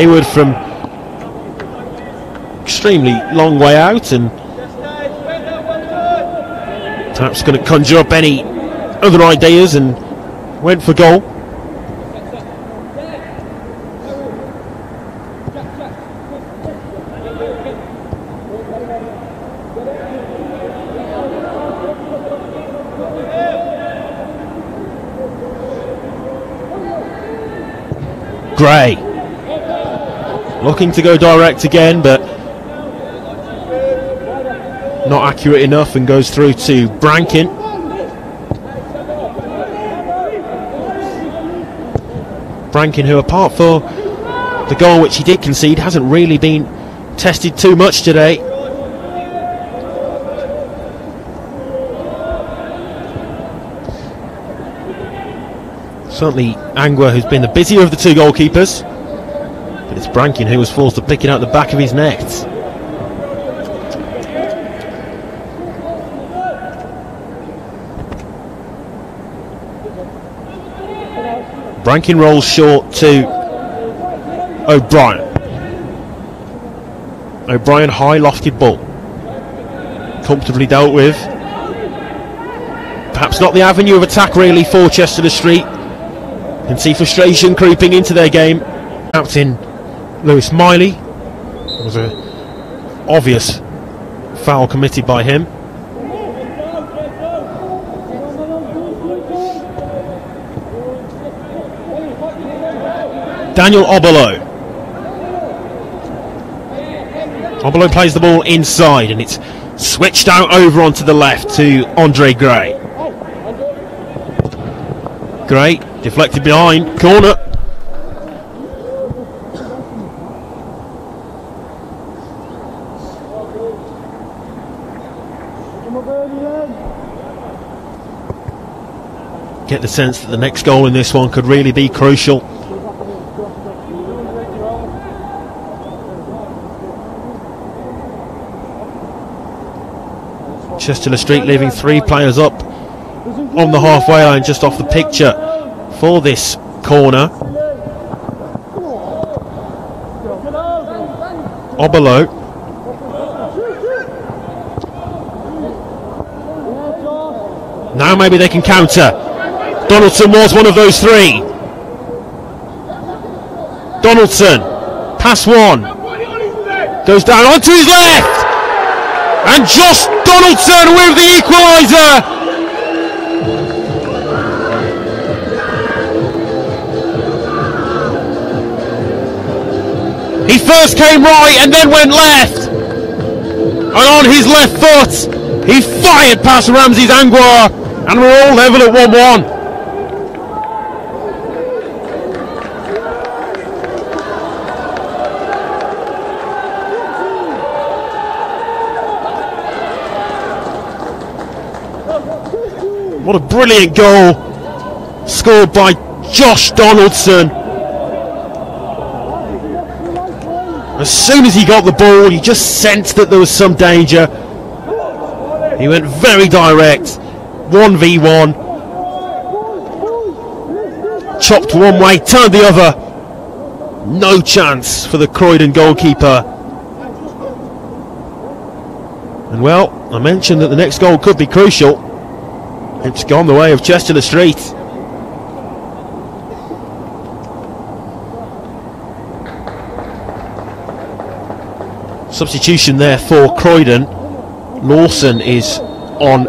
Hayward from extremely long way out and perhaps going to conjure up any other ideas and went for goal. Gray. Looking to go direct again, but not accurate enough and goes through to Brankin. Brankin, who apart for the goal which he did concede, hasn't really been tested too much today. Certainly Angua, who's been the busier of the two goalkeepers. It's Brankin who was forced to pick it out the back of his net. Brankin rolls short to O'Brien. O'Brien high lofted ball. Comfortably dealt with. Perhaps not the avenue of attack really for Chester Street. Can see frustration creeping into their game. Captain Lewis Miley It was a obvious foul committed by him. Daniel Obolo. Obolo plays the ball inside and it's switched out over onto the left to Andre Gray. Gray deflected behind, corner. Get the sense that the next goal in this one could really be crucial. Chester Street leaving three players up on the halfway line just off the picture for this corner. Obolo. Now maybe they can counter. Donaldson was one of those three. Donaldson, pass one, goes down onto his left. And Josh Donaldson with the equaliser. He first came right and then went left. And on his left foot, he fired past Ramses Angua. And we're all level at 1 1. What a brilliant goal scored by Josh Donaldson. As soon as he got the ball, he just sensed that there was some danger. He went very direct, 1v1. Chopped one way, turned the other. No chance for the Croydon goalkeeper. And well, I mentioned that the next goal could be crucial. It's gone the way of Chester-le-Street. Substitution there for Croydon. Lawson is on.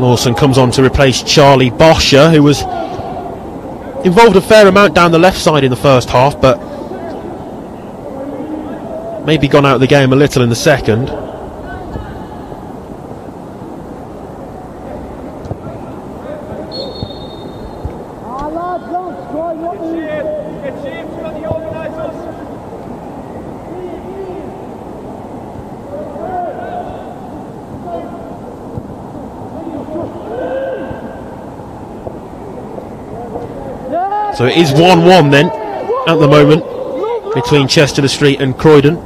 Lawson comes on to replace Charlie Bosher, who was involved a fair amount down the left side in the first half, but maybe gone out of the game a little in the second. So it is 1-1 then at the moment between Chester Street and Croydon.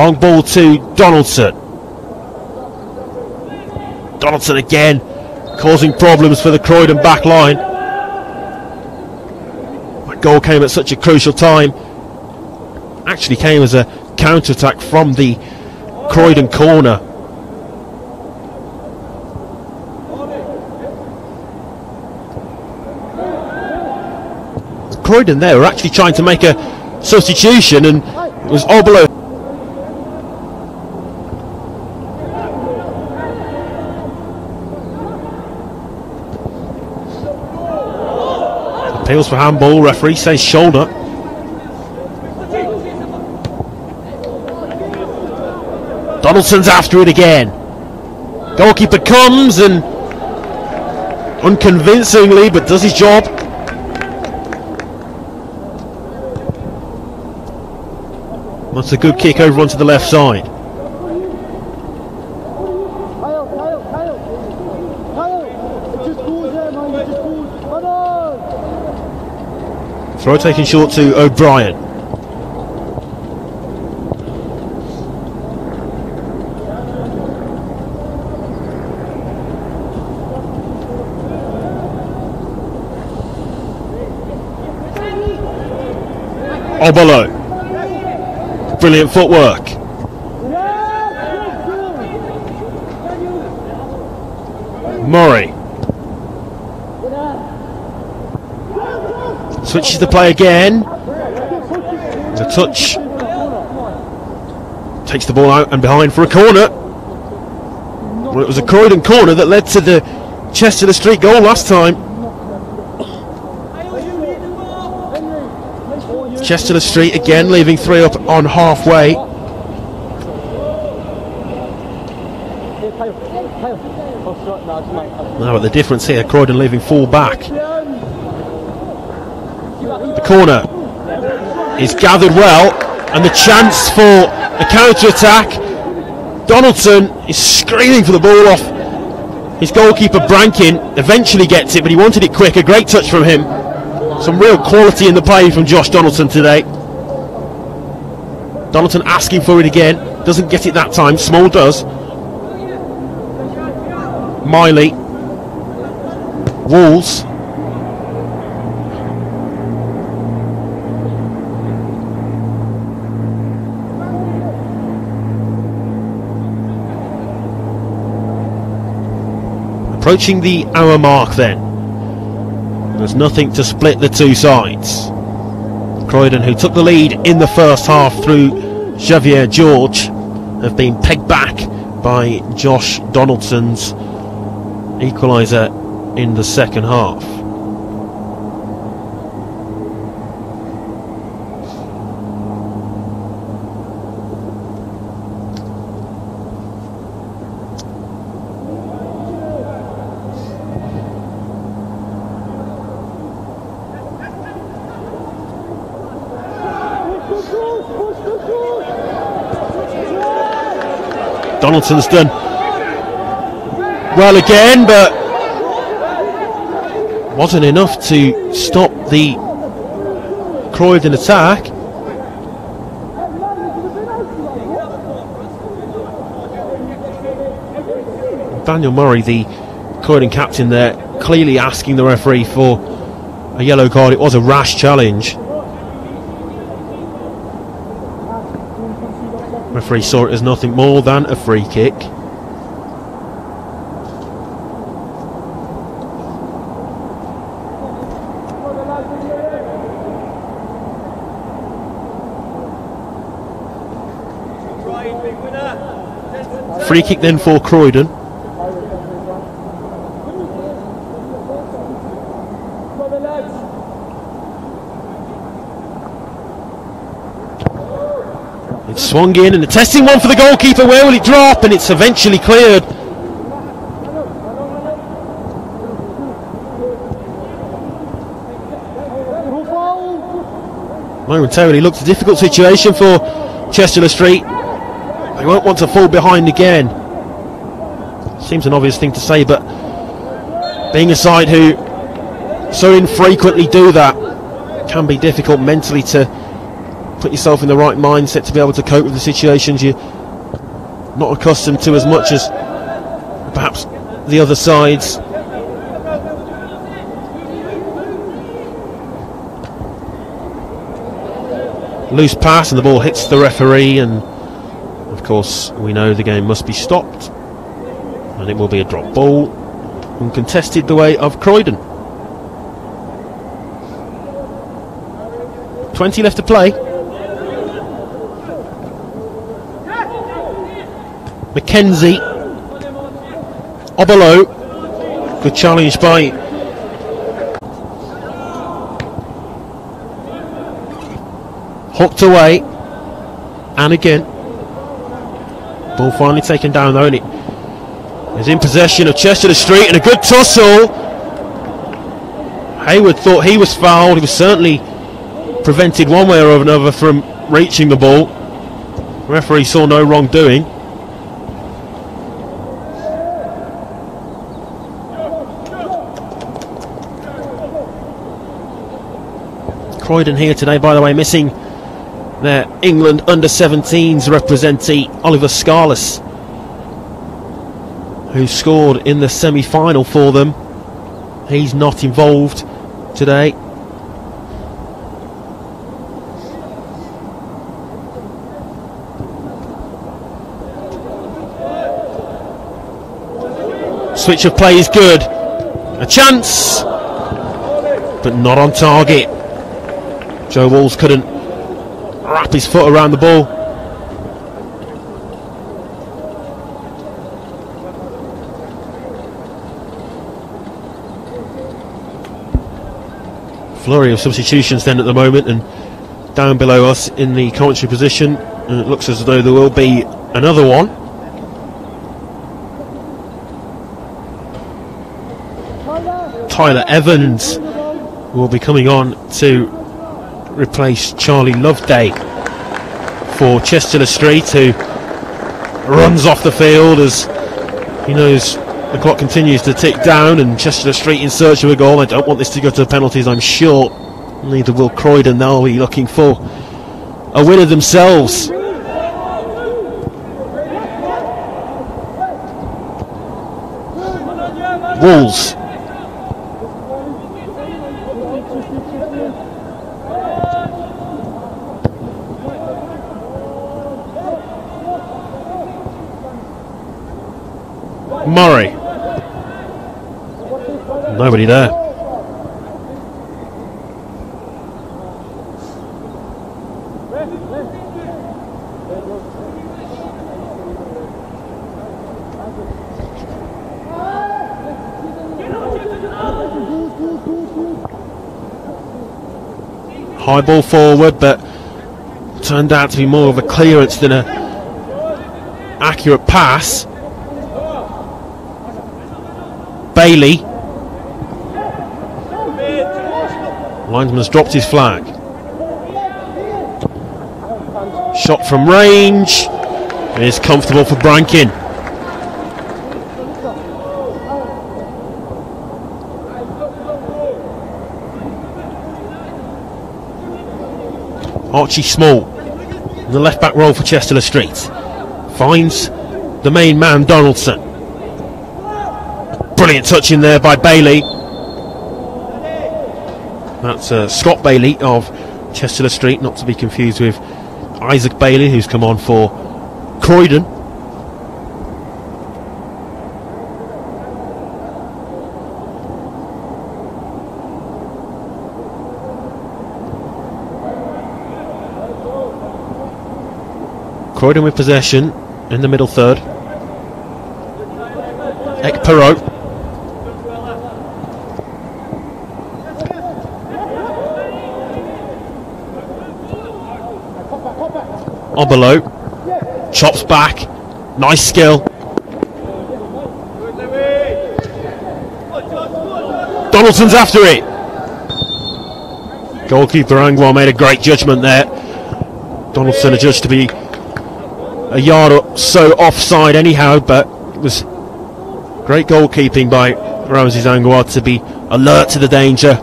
Long ball to Donaldson. Donaldson again, causing problems for the Croydon back line. The goal came at such a crucial time. Actually came as a counter-attack from the Croydon corner. Croydon there were actually trying to make a substitution and it was Obolo Appeals for handball. Referee says shoulder. Donaldson's after it again. Goalkeeper comes and unconvincingly, but does his job. That's a good kick over onto the left side. Throw taken short to O'Brien. Obolo. Brilliant footwork. Murray. Switches the play again. The touch. Takes the ball out and behind for a corner. Well, it was a Croydon corner that led to the Chester-le-Street goal last time. Chester Street again, leaving three up on halfway. Now at the difference here, Croydon leaving four back. Corner is gathered well, and the chance for a counter-attack. Donaldson is screaming for the ball off his goalkeeper Brankin. Eventually gets it, but he wanted it quick. A great touch from him. Some real quality in the play from Josh Donaldson today. Donaldson asking for it again. Doesn't get it that time. Small does. Miley. Walls. Approaching the hour mark then. There's nothing to split the two sides. Croydon, who took the lead in the first half through Xavier George, have been pegged back by Josh Donaldson's equaliser in the second half. Donaldson's done well again, but wasn't enough to stop the Croydon attack. Daniel Murray, the Croydon captain there, clearly asking the referee for a yellow card. It was a rash challenge. Referee saw it as nothing more than a free kick. Free kick then for Croydon. Swung in and a testing one for the goalkeeper. Where will it drop? And it's eventually cleared. Momentarily looked a difficult situation for Chester Street. They won't want to fall behind again. Seems an obvious thing to say, but being a side who so infrequently do that can be difficult mentally to put yourself in the right mindset to be able to cope with the situations you're not accustomed to as much as perhaps the other sides. Loose pass and the ball hits the referee and of course we know the game must be stopped and it will be a drop ball and contested the way of Croydon. 20 left to play. McKenzie. Obolo. Good challenge by hooked away and again Ball finally taken down though, and it is in possession of Chester Street and a good tussle. Hayward thought he was fouled. He was certainly prevented one way or another from reaching the ball. Referee saw no wrongdoing. Croydon here today, by the way, missing their England under 17s representee Oliver Scarless, who scored in the semi final for them. He's not involved today. Switch of play is good. A chance, but not on target. Joe Walls couldn't wrap his foot around the ball. Flurry of substitutions then at the moment, and down below us in the commentary position, and it looks as though there will be another one. Tyler Evans will be coming on to replace Charlie Loveday for Chester Street, who runs off the field as he knows the clock continues to tick down and Chester Street in search of a goal. I don't want this to go to penalties, I'm sure. Neither will Croydon, they'll be looking for a winner themselves. Wolves Murray. Nobody there. High ball forward, but turned out to be more of a clearance than a accurate pass. Bailey. Linesman's dropped his flag. Shot from range. It is comfortable for Brankin. Archie Small in the left back role for Chester Street finds the main man Donaldson. Brilliant touch in there by Bailey. That's uh, Scott Bailey of Chester Street, not to be confused with Isaac Bailey, who's come on for Croydon. Croydon with possession in the middle third. Ekpero Obolo. Chops back. Nice skill. Donaldson's after it. Goalkeeper Angua made a great judgment there. Donaldson adjudged to be a yard or so offside anyhow, but it was great goalkeeping by Ramses Angua to be alert to the danger. It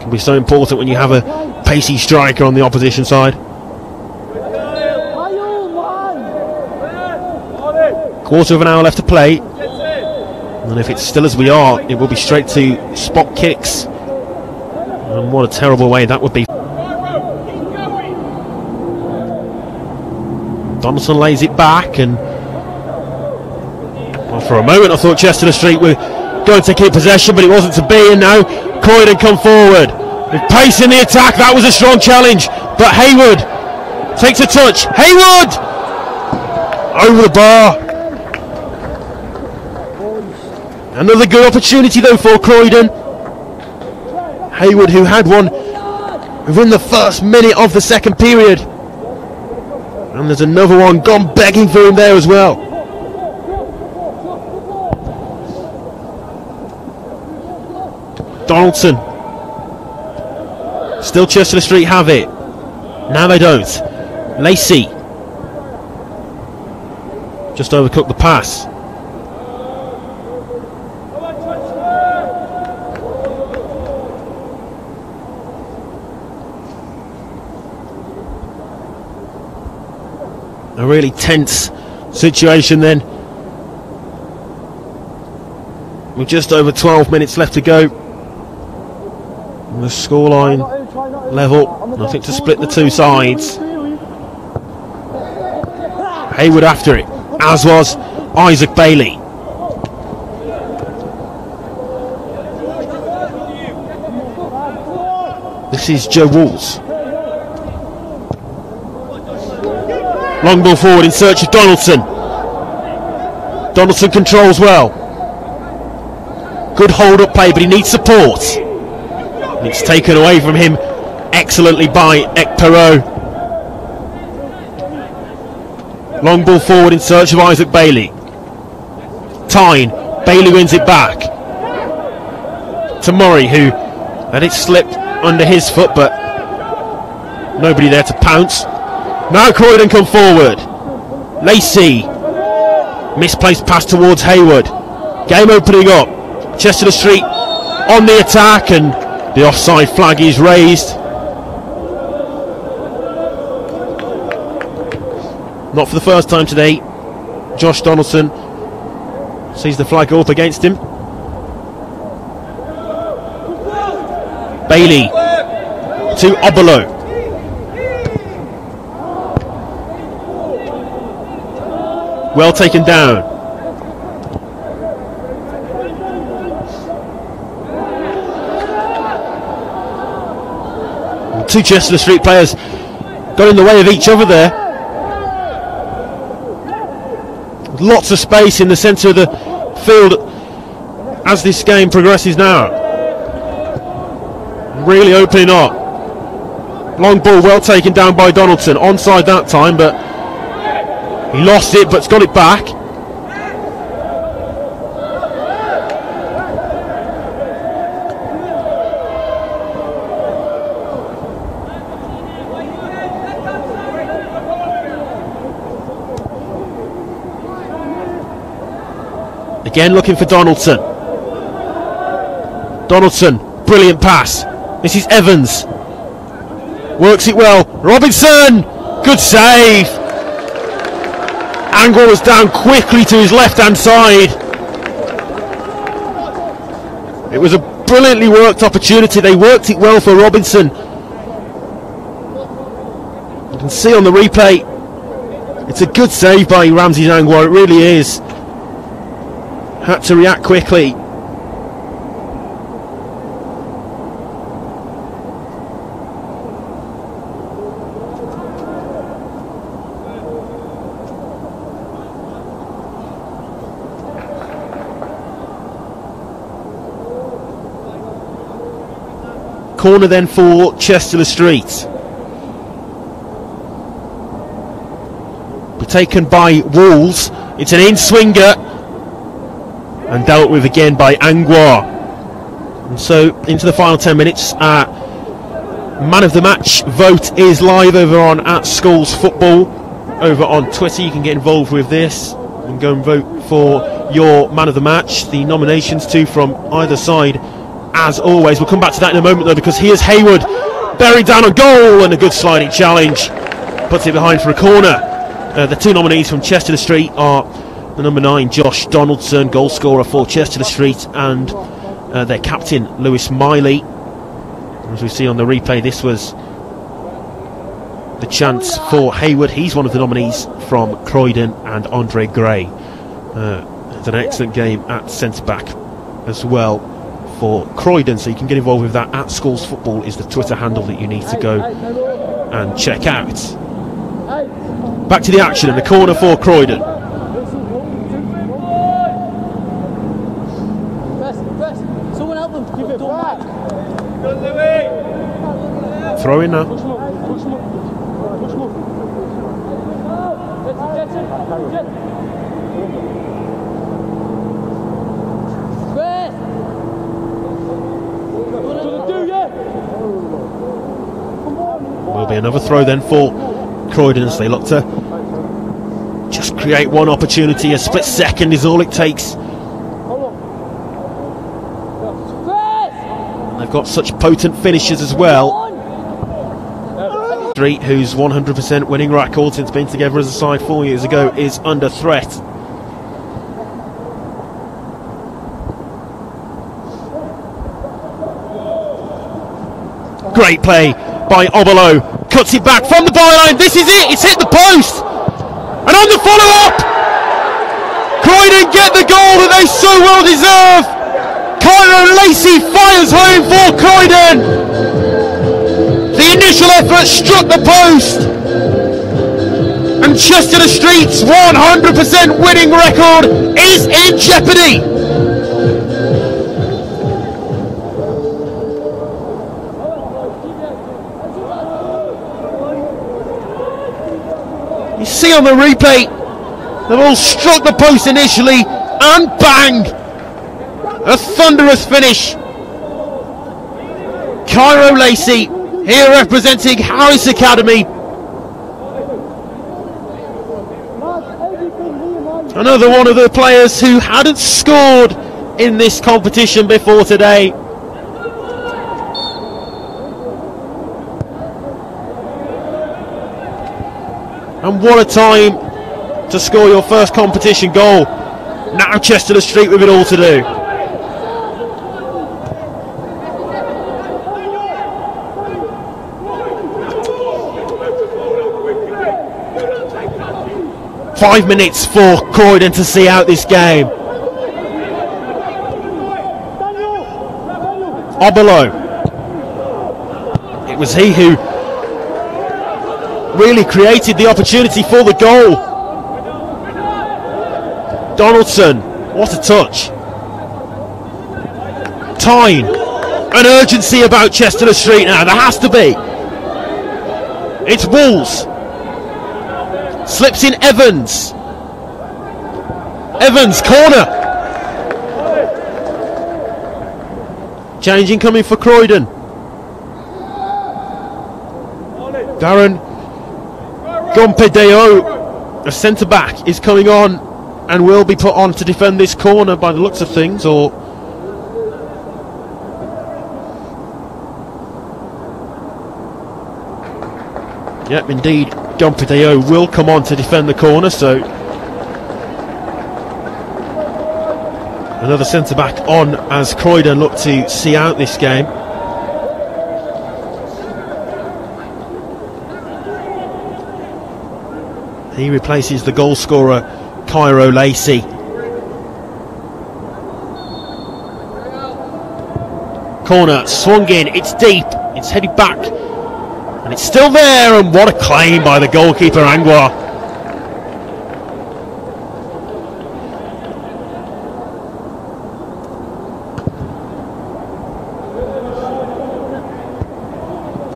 Can be so important when you have a pacey striker on the opposition side. Quarter of an hour left to play. And if it's still as we are, it will be straight to spot kicks. And what a terrible way that would be. Donaldson lays it back and well, for a moment I thought Chester Street were going to keep possession but it wasn't to be and now Croydon come forward with pace in the attack that was a strong challenge but Hayward takes a touch Hayward over the bar Another good opportunity though for Croydon. Hayward who had one within the first minute of the second period. And there's another one gone begging for him there as well. Donaldson. Still Chester Street have it. Now they don't. Lacey. Just overcooked the pass. Really tense situation then. With just over 12 minutes left to go. And the scoreline level. Nothing to split the two sides. Hayward after it, as was Isaac Bailey. This is Joe Walls. Long ball forward in search of Donaldson. Donaldson controls well. Good hold up play, but he needs support. it's taken away from him excellently by Ekpero. Long ball forward in search of Isaac Bailey. Tyne. Bailey wins it back. To Murray, who let it slipped under his foot, but nobody there to pounce. Now Croydon come forward. Lacey. Misplaced pass towards Hayward. Game opening up. Chester Street on the attack and the offside flag is raised. Not for the first time today. Josh Donaldson sees the flag go up against him. Bailey to Obolo. Well taken down. Two Chester Street players got in the way of each other there. Lots of space in the centre of the field as this game progresses now. Really opening up. Long ball well taken down by Donaldson. Onside that time, but he lost it, but's got it back. Again looking for Donaldson. Donaldson, brilliant pass. This is Evans. Works it well. Robinson! Good save. Angua was down quickly to his left hand side. It was a brilliantly worked opportunity. They worked it well for Robinson. You can see on the replay, it's a good save by Ramses Angua. It really is. Had to react quickly. Corner then for Chester Street. Be taken by Walls. It's an in swinger and dealt with again by Angua. And so into the final 10 minutes. Uh, man of the match vote is live over on at Schools Football over on Twitter. You can get involved with this and go and vote for your man of the match. The nominations too from either side as always. We'll come back to that in a moment though because here's Hayward buried down a goal and a good sliding challenge. Puts it behind for a corner. Uh, the two nominees from Chester Street are the number nine Josh Donaldson, goal scorer for Chester Street, and uh, their captain Lewis Miley. As we see on the replay, this was the chance for Hayward. He's one of the nominees from Croydon and Andre Gray. Uh, it's an excellent game at centre back as well for Croydon. So you can get involved with that. At Schools Football is the Twitter handle that you need to go and check out. Back to the action in the corner for Croydon. Throw in now. Will be another throw then for Croydon as they look to just create one opportunity. A split second is all it takes. They've got such potent finishes as well. Street, whose 100% winning record since being together as a side four years ago, is under threat. Great play by Obolo. It back from the byline. This is it. It's hit the post. And on the follow up, Croydon get the goal that they so well deserve. Cairo Lacey fires home for Croydon. The initial effort struck the post. And Chester Street's 100% winning record is in jeopardy. See on the replay, they've all struck the post initially and bang! A thunderous finish. Cairo Lacey here representing Harris Academy. Another one of the players who hadn't scored in this competition before today. And what a time to score your first competition goal. Now Chester Street with it all to do. Five minutes for Croydon to see out this game. Obolo. It was he who really created the opportunity for the goal. Donaldson, what a touch. Tyne, an urgency about Chester Street now, there has to be. It's Wolves. Slips in Evans. Evans, corner. Changing coming for Croydon. Darren Gompedeo, a centre back, is coming on and will be put on to defend this corner by the looks of things, or Yep, indeed, Gompedeo will come on to defend the corner, so another centre back on as Croydon look to see out this game. He replaces the goal scorer Cairo Lacey. Corner swung in, it's deep, it's headed back, and it's still there. And what a claim by the goalkeeper Angua.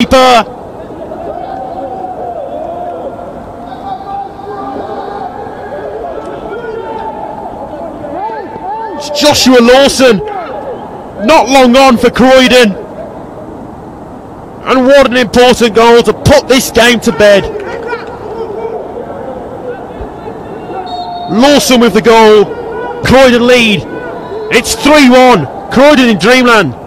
Keeper It's Joshua Lawson. Not long on for Croydon. And what an important goal to put this game to bed. Lawson with the goal. Croydon lead. It's 3 1. Croydon in Dreamland.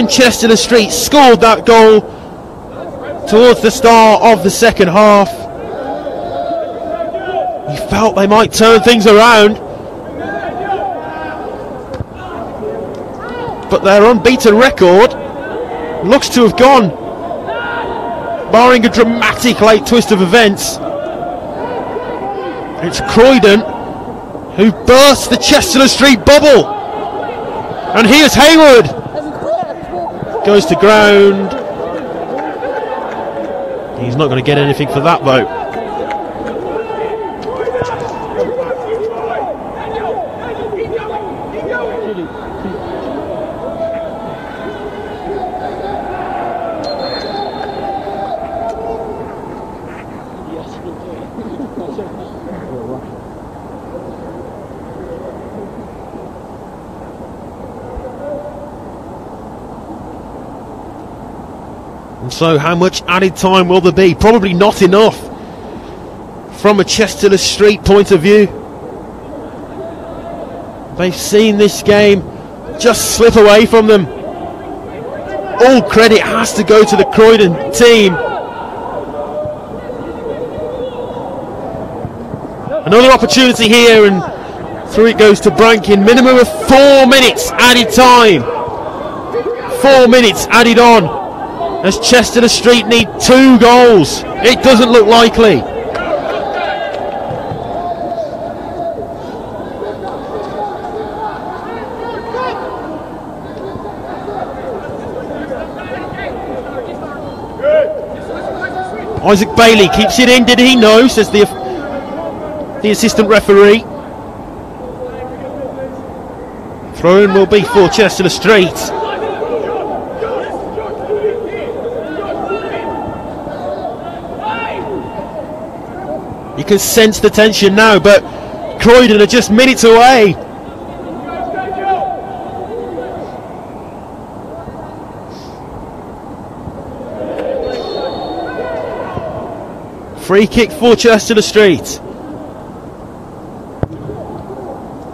And when Chester Street scored that goal towards the start of the second half, you felt they might turn things around. But their unbeaten record looks to have gone, barring a dramatic late twist of events. It's Croydon who burst the Chester Street bubble. And here's Hayward goes to ground. He's not going to get anything for that though. And so, how much added time will there be? Probably not enough from a Chester Street point of view. They've seen this game just slip away from them. All credit has to go to the Croydon team. Another opportunity here, and through it goes to Brankin. Minimum of four minutes added time. Four minutes added on. As Chester-le-Street need two goals. It doesn't look likely. Isaac Bailey keeps it in. Did he know? Says the the assistant referee. Throw-in will be for Chester-le-Street. Can sense the tension now, but Croydon are just minutes away. Free kick for Chester-le-Street.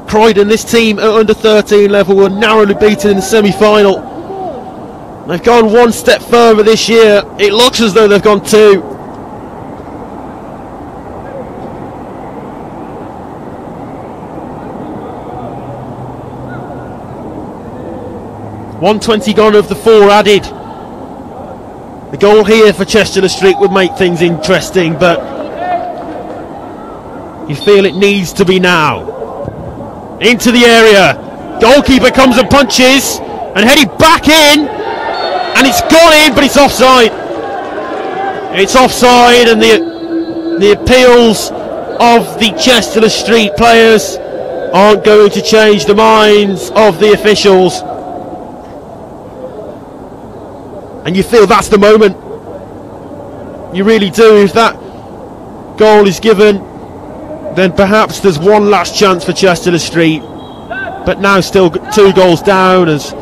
Croydon, this team at under 13 level, were narrowly beaten in the semi final. They've gone one step further this year. It looks as though they've gone two. One twenty gone of the four added. The goal here for Chester Street would make things interesting, but you feel it needs to be now into the area. Goalkeeper comes and punches and headed back in, and it's gone in, but it's offside. It's offside, and the the appeals of the Chester Street players aren't going to change the minds of the officials. And you feel that's the moment. You really do. If that goal is given, then perhaps there's one last chance for Chester Street. But now still two goals down as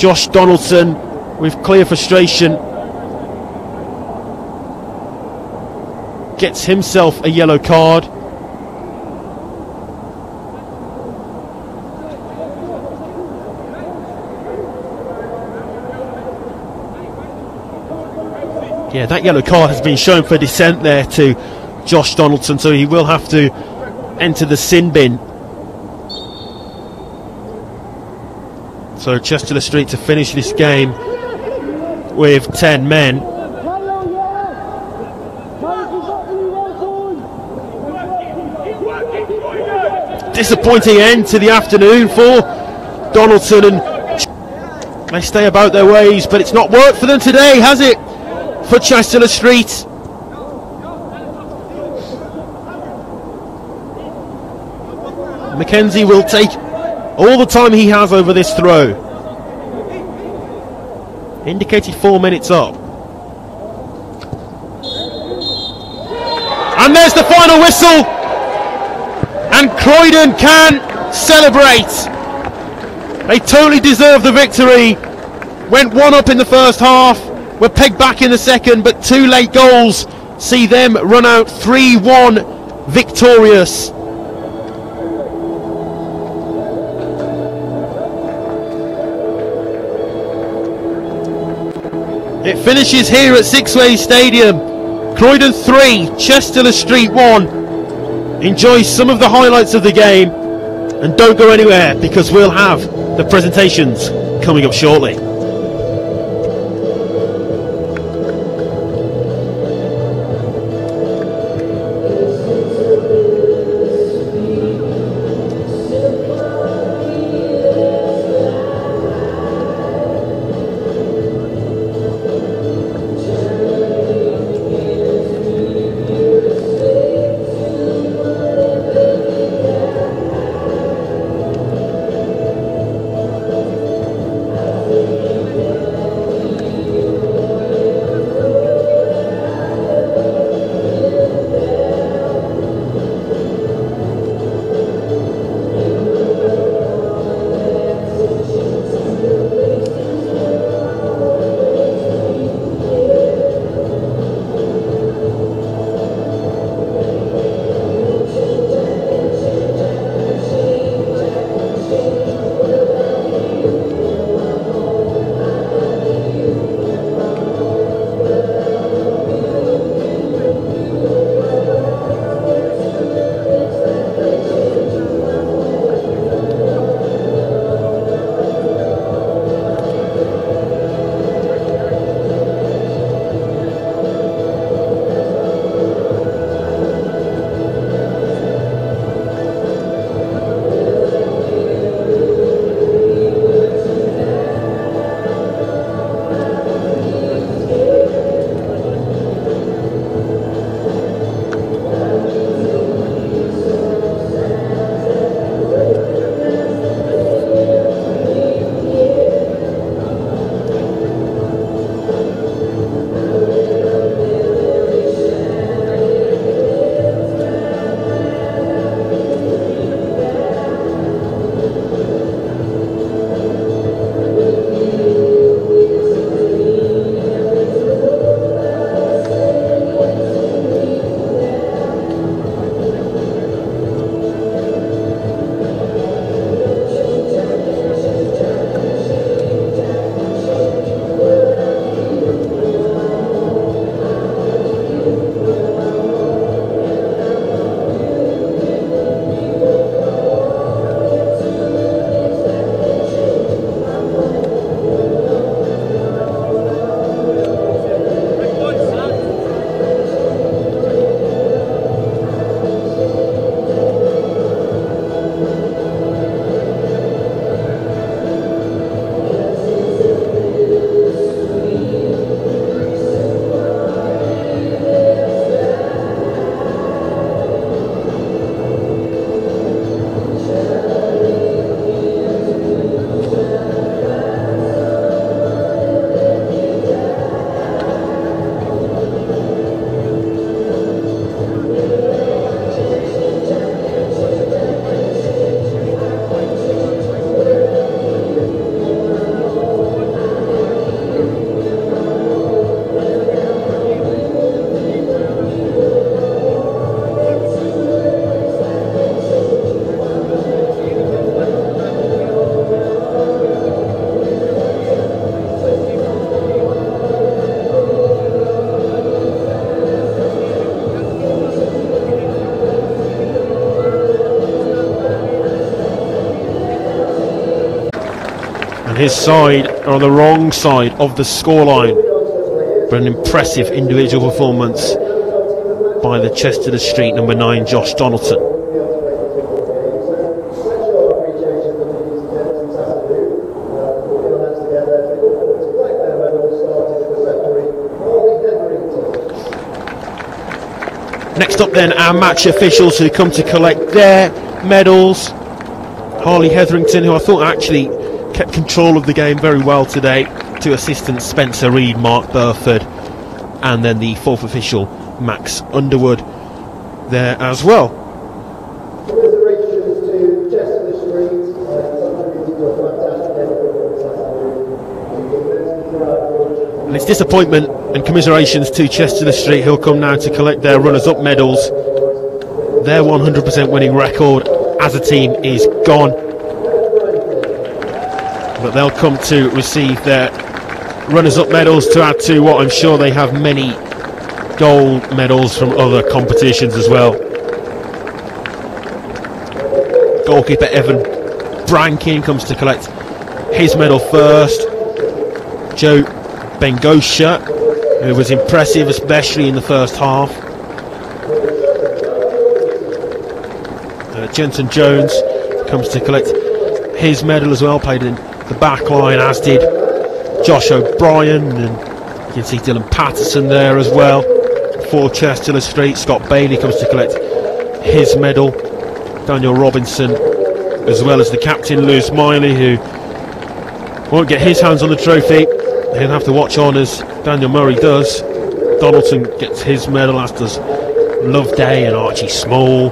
Josh Donaldson with clear frustration gets himself a yellow card. Yeah, that yellow card has been shown for dissent there to Josh Donaldson, so he will have to enter the sin bin. So Chester Street to finish this game with 10 men. Disappointing end to the afternoon for Donaldson and they stay about their ways, but it's not worked for them today, has it? For Chester Street. Mackenzie will take all the time he has over this throw. Indicated four minutes up. And there's the final whistle. And Croydon can celebrate. They totally deserve the victory. Went one up in the first half, were pegged back in the second, but two late goals see them run out 3 1 victorious. It finishes here at Sixways Stadium. Croydon 3, Chester Street 1. Enjoy some of the highlights of the game and don't go anywhere because we'll have the presentations coming up shortly. His side are on the wrong side of the scoreline. But an impressive individual performance by the Chester-le-Street number nine, Josh Donaldson. Next up, then, our match officials who come to collect their medals. Harley Hetherington, who I thought actually kept control of the game very well today. Two assistants, Spencer Reed, Mark Burford, and then the fourth official, Max Underwood, there as well. And it's disappointment and commiserations to Chester-le-Street, who'll come now to collect their runners up medals. Their 100% winning record as a team is gone. But they'll come to receive their runners up medals to add to what I'm sure they have many gold medals from other competitions as well. Goalkeeper Evan Brankin comes to collect his medal first. Joe Bengosha, who was impressive, especially in the first half. Uh, Jensen Jones comes to collect his medal as well, played in the back line, as did Josh O'Brien, and you can see Dylan Patterson there as well. For Chester Street, Scott Bailey comes to collect his medal. Daniel Robinson, as well as the captain Lewis Miley, who won't get his hands on the trophy. He'll have to watch on as Daniel Murray does. Donaldson gets his medal, as does Loveday and Archie Small.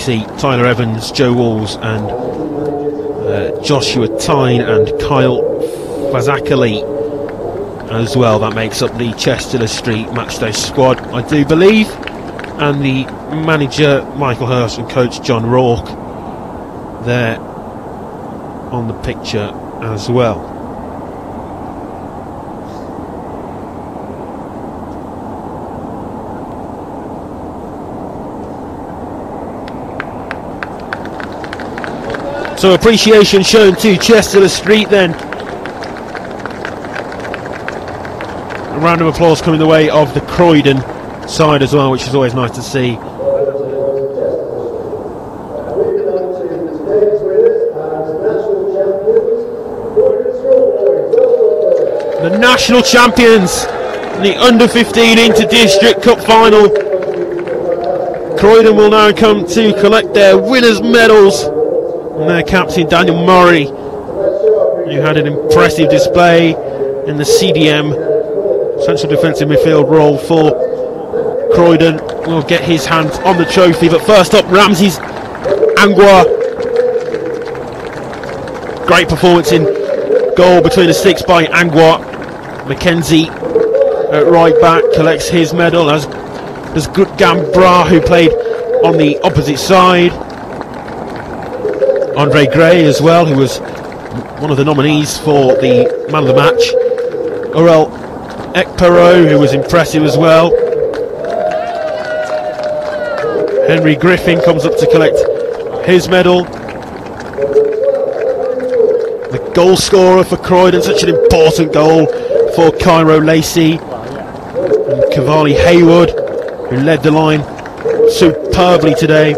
See Tyler Evans, Joe Walls, and uh, Joshua Tyne and Kyle Fazakerley as well. That makes up the Chester Street Matchday squad, I do believe. And the manager, Michael Hurst, and coach John Rourke there on the picture as well. So appreciation shown to Chester Street then. A round of applause coming the way of the Croydon side as well, which is always nice to see. the national champions in the under 15 inter district cup final. Croydon will now come to collect their winners' medals and their captain Daniel Murray, who had an impressive display in the CDM central defensive midfield role for Croydon. Will get his hands on the trophy, but first up, Ramses Angua. Great performance in goal between the sticks by Angua. Mackenzie at right back collects his medal as does Good Gambra who played on the opposite side. Andre Gray as well, who was one of the nominees for the man of the match. Orel Ekpero, who was impressive as well. Henry Griffin comes up to collect his medal. The goal scorer for Croydon, such an important goal for Cairo Lacey and Cavalli Hayward, who led the line superbly today.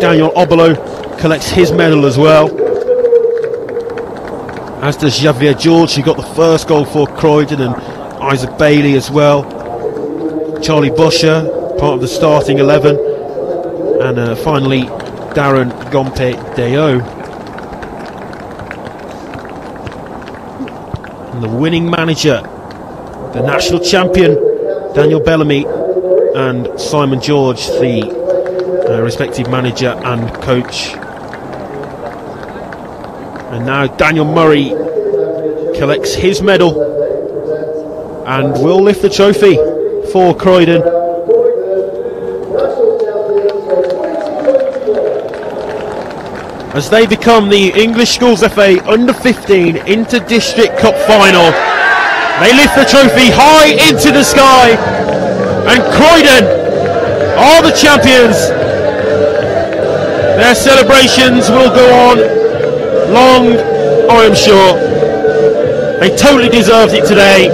Daniel Obolo collects his medal as well. As does Javier George, who got the first goal for Croydon, and Isaac Bailey as well. Charlie Busher, part of the starting 11. And uh, finally, Darren Gompe Deo. And the winning manager the national champion Daniel Bellamy and Simon George, the uh, respective manager and coach. And now Daniel Murray collects his medal and will lift the trophy for Croydon. As they become the English Schools FA Under 15 Inter District Cup Final. They lift the trophy high into the sky, and Croydon are the champions. Their celebrations will go on long, I am sure. They totally deserved it today.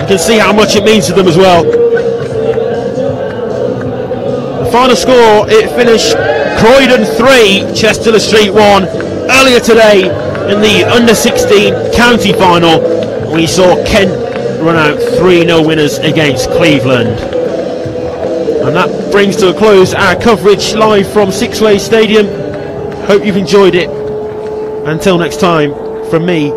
You can see how much it means to them as well. The final score, it finished Croydon 3, Chester Street 1. Earlier today in the under 16 county final, we saw Kent run out 3 0 winners against Cleveland. And that brings to a close our coverage live from Sixway Stadium. Hope you've enjoyed it. Until next time, from me,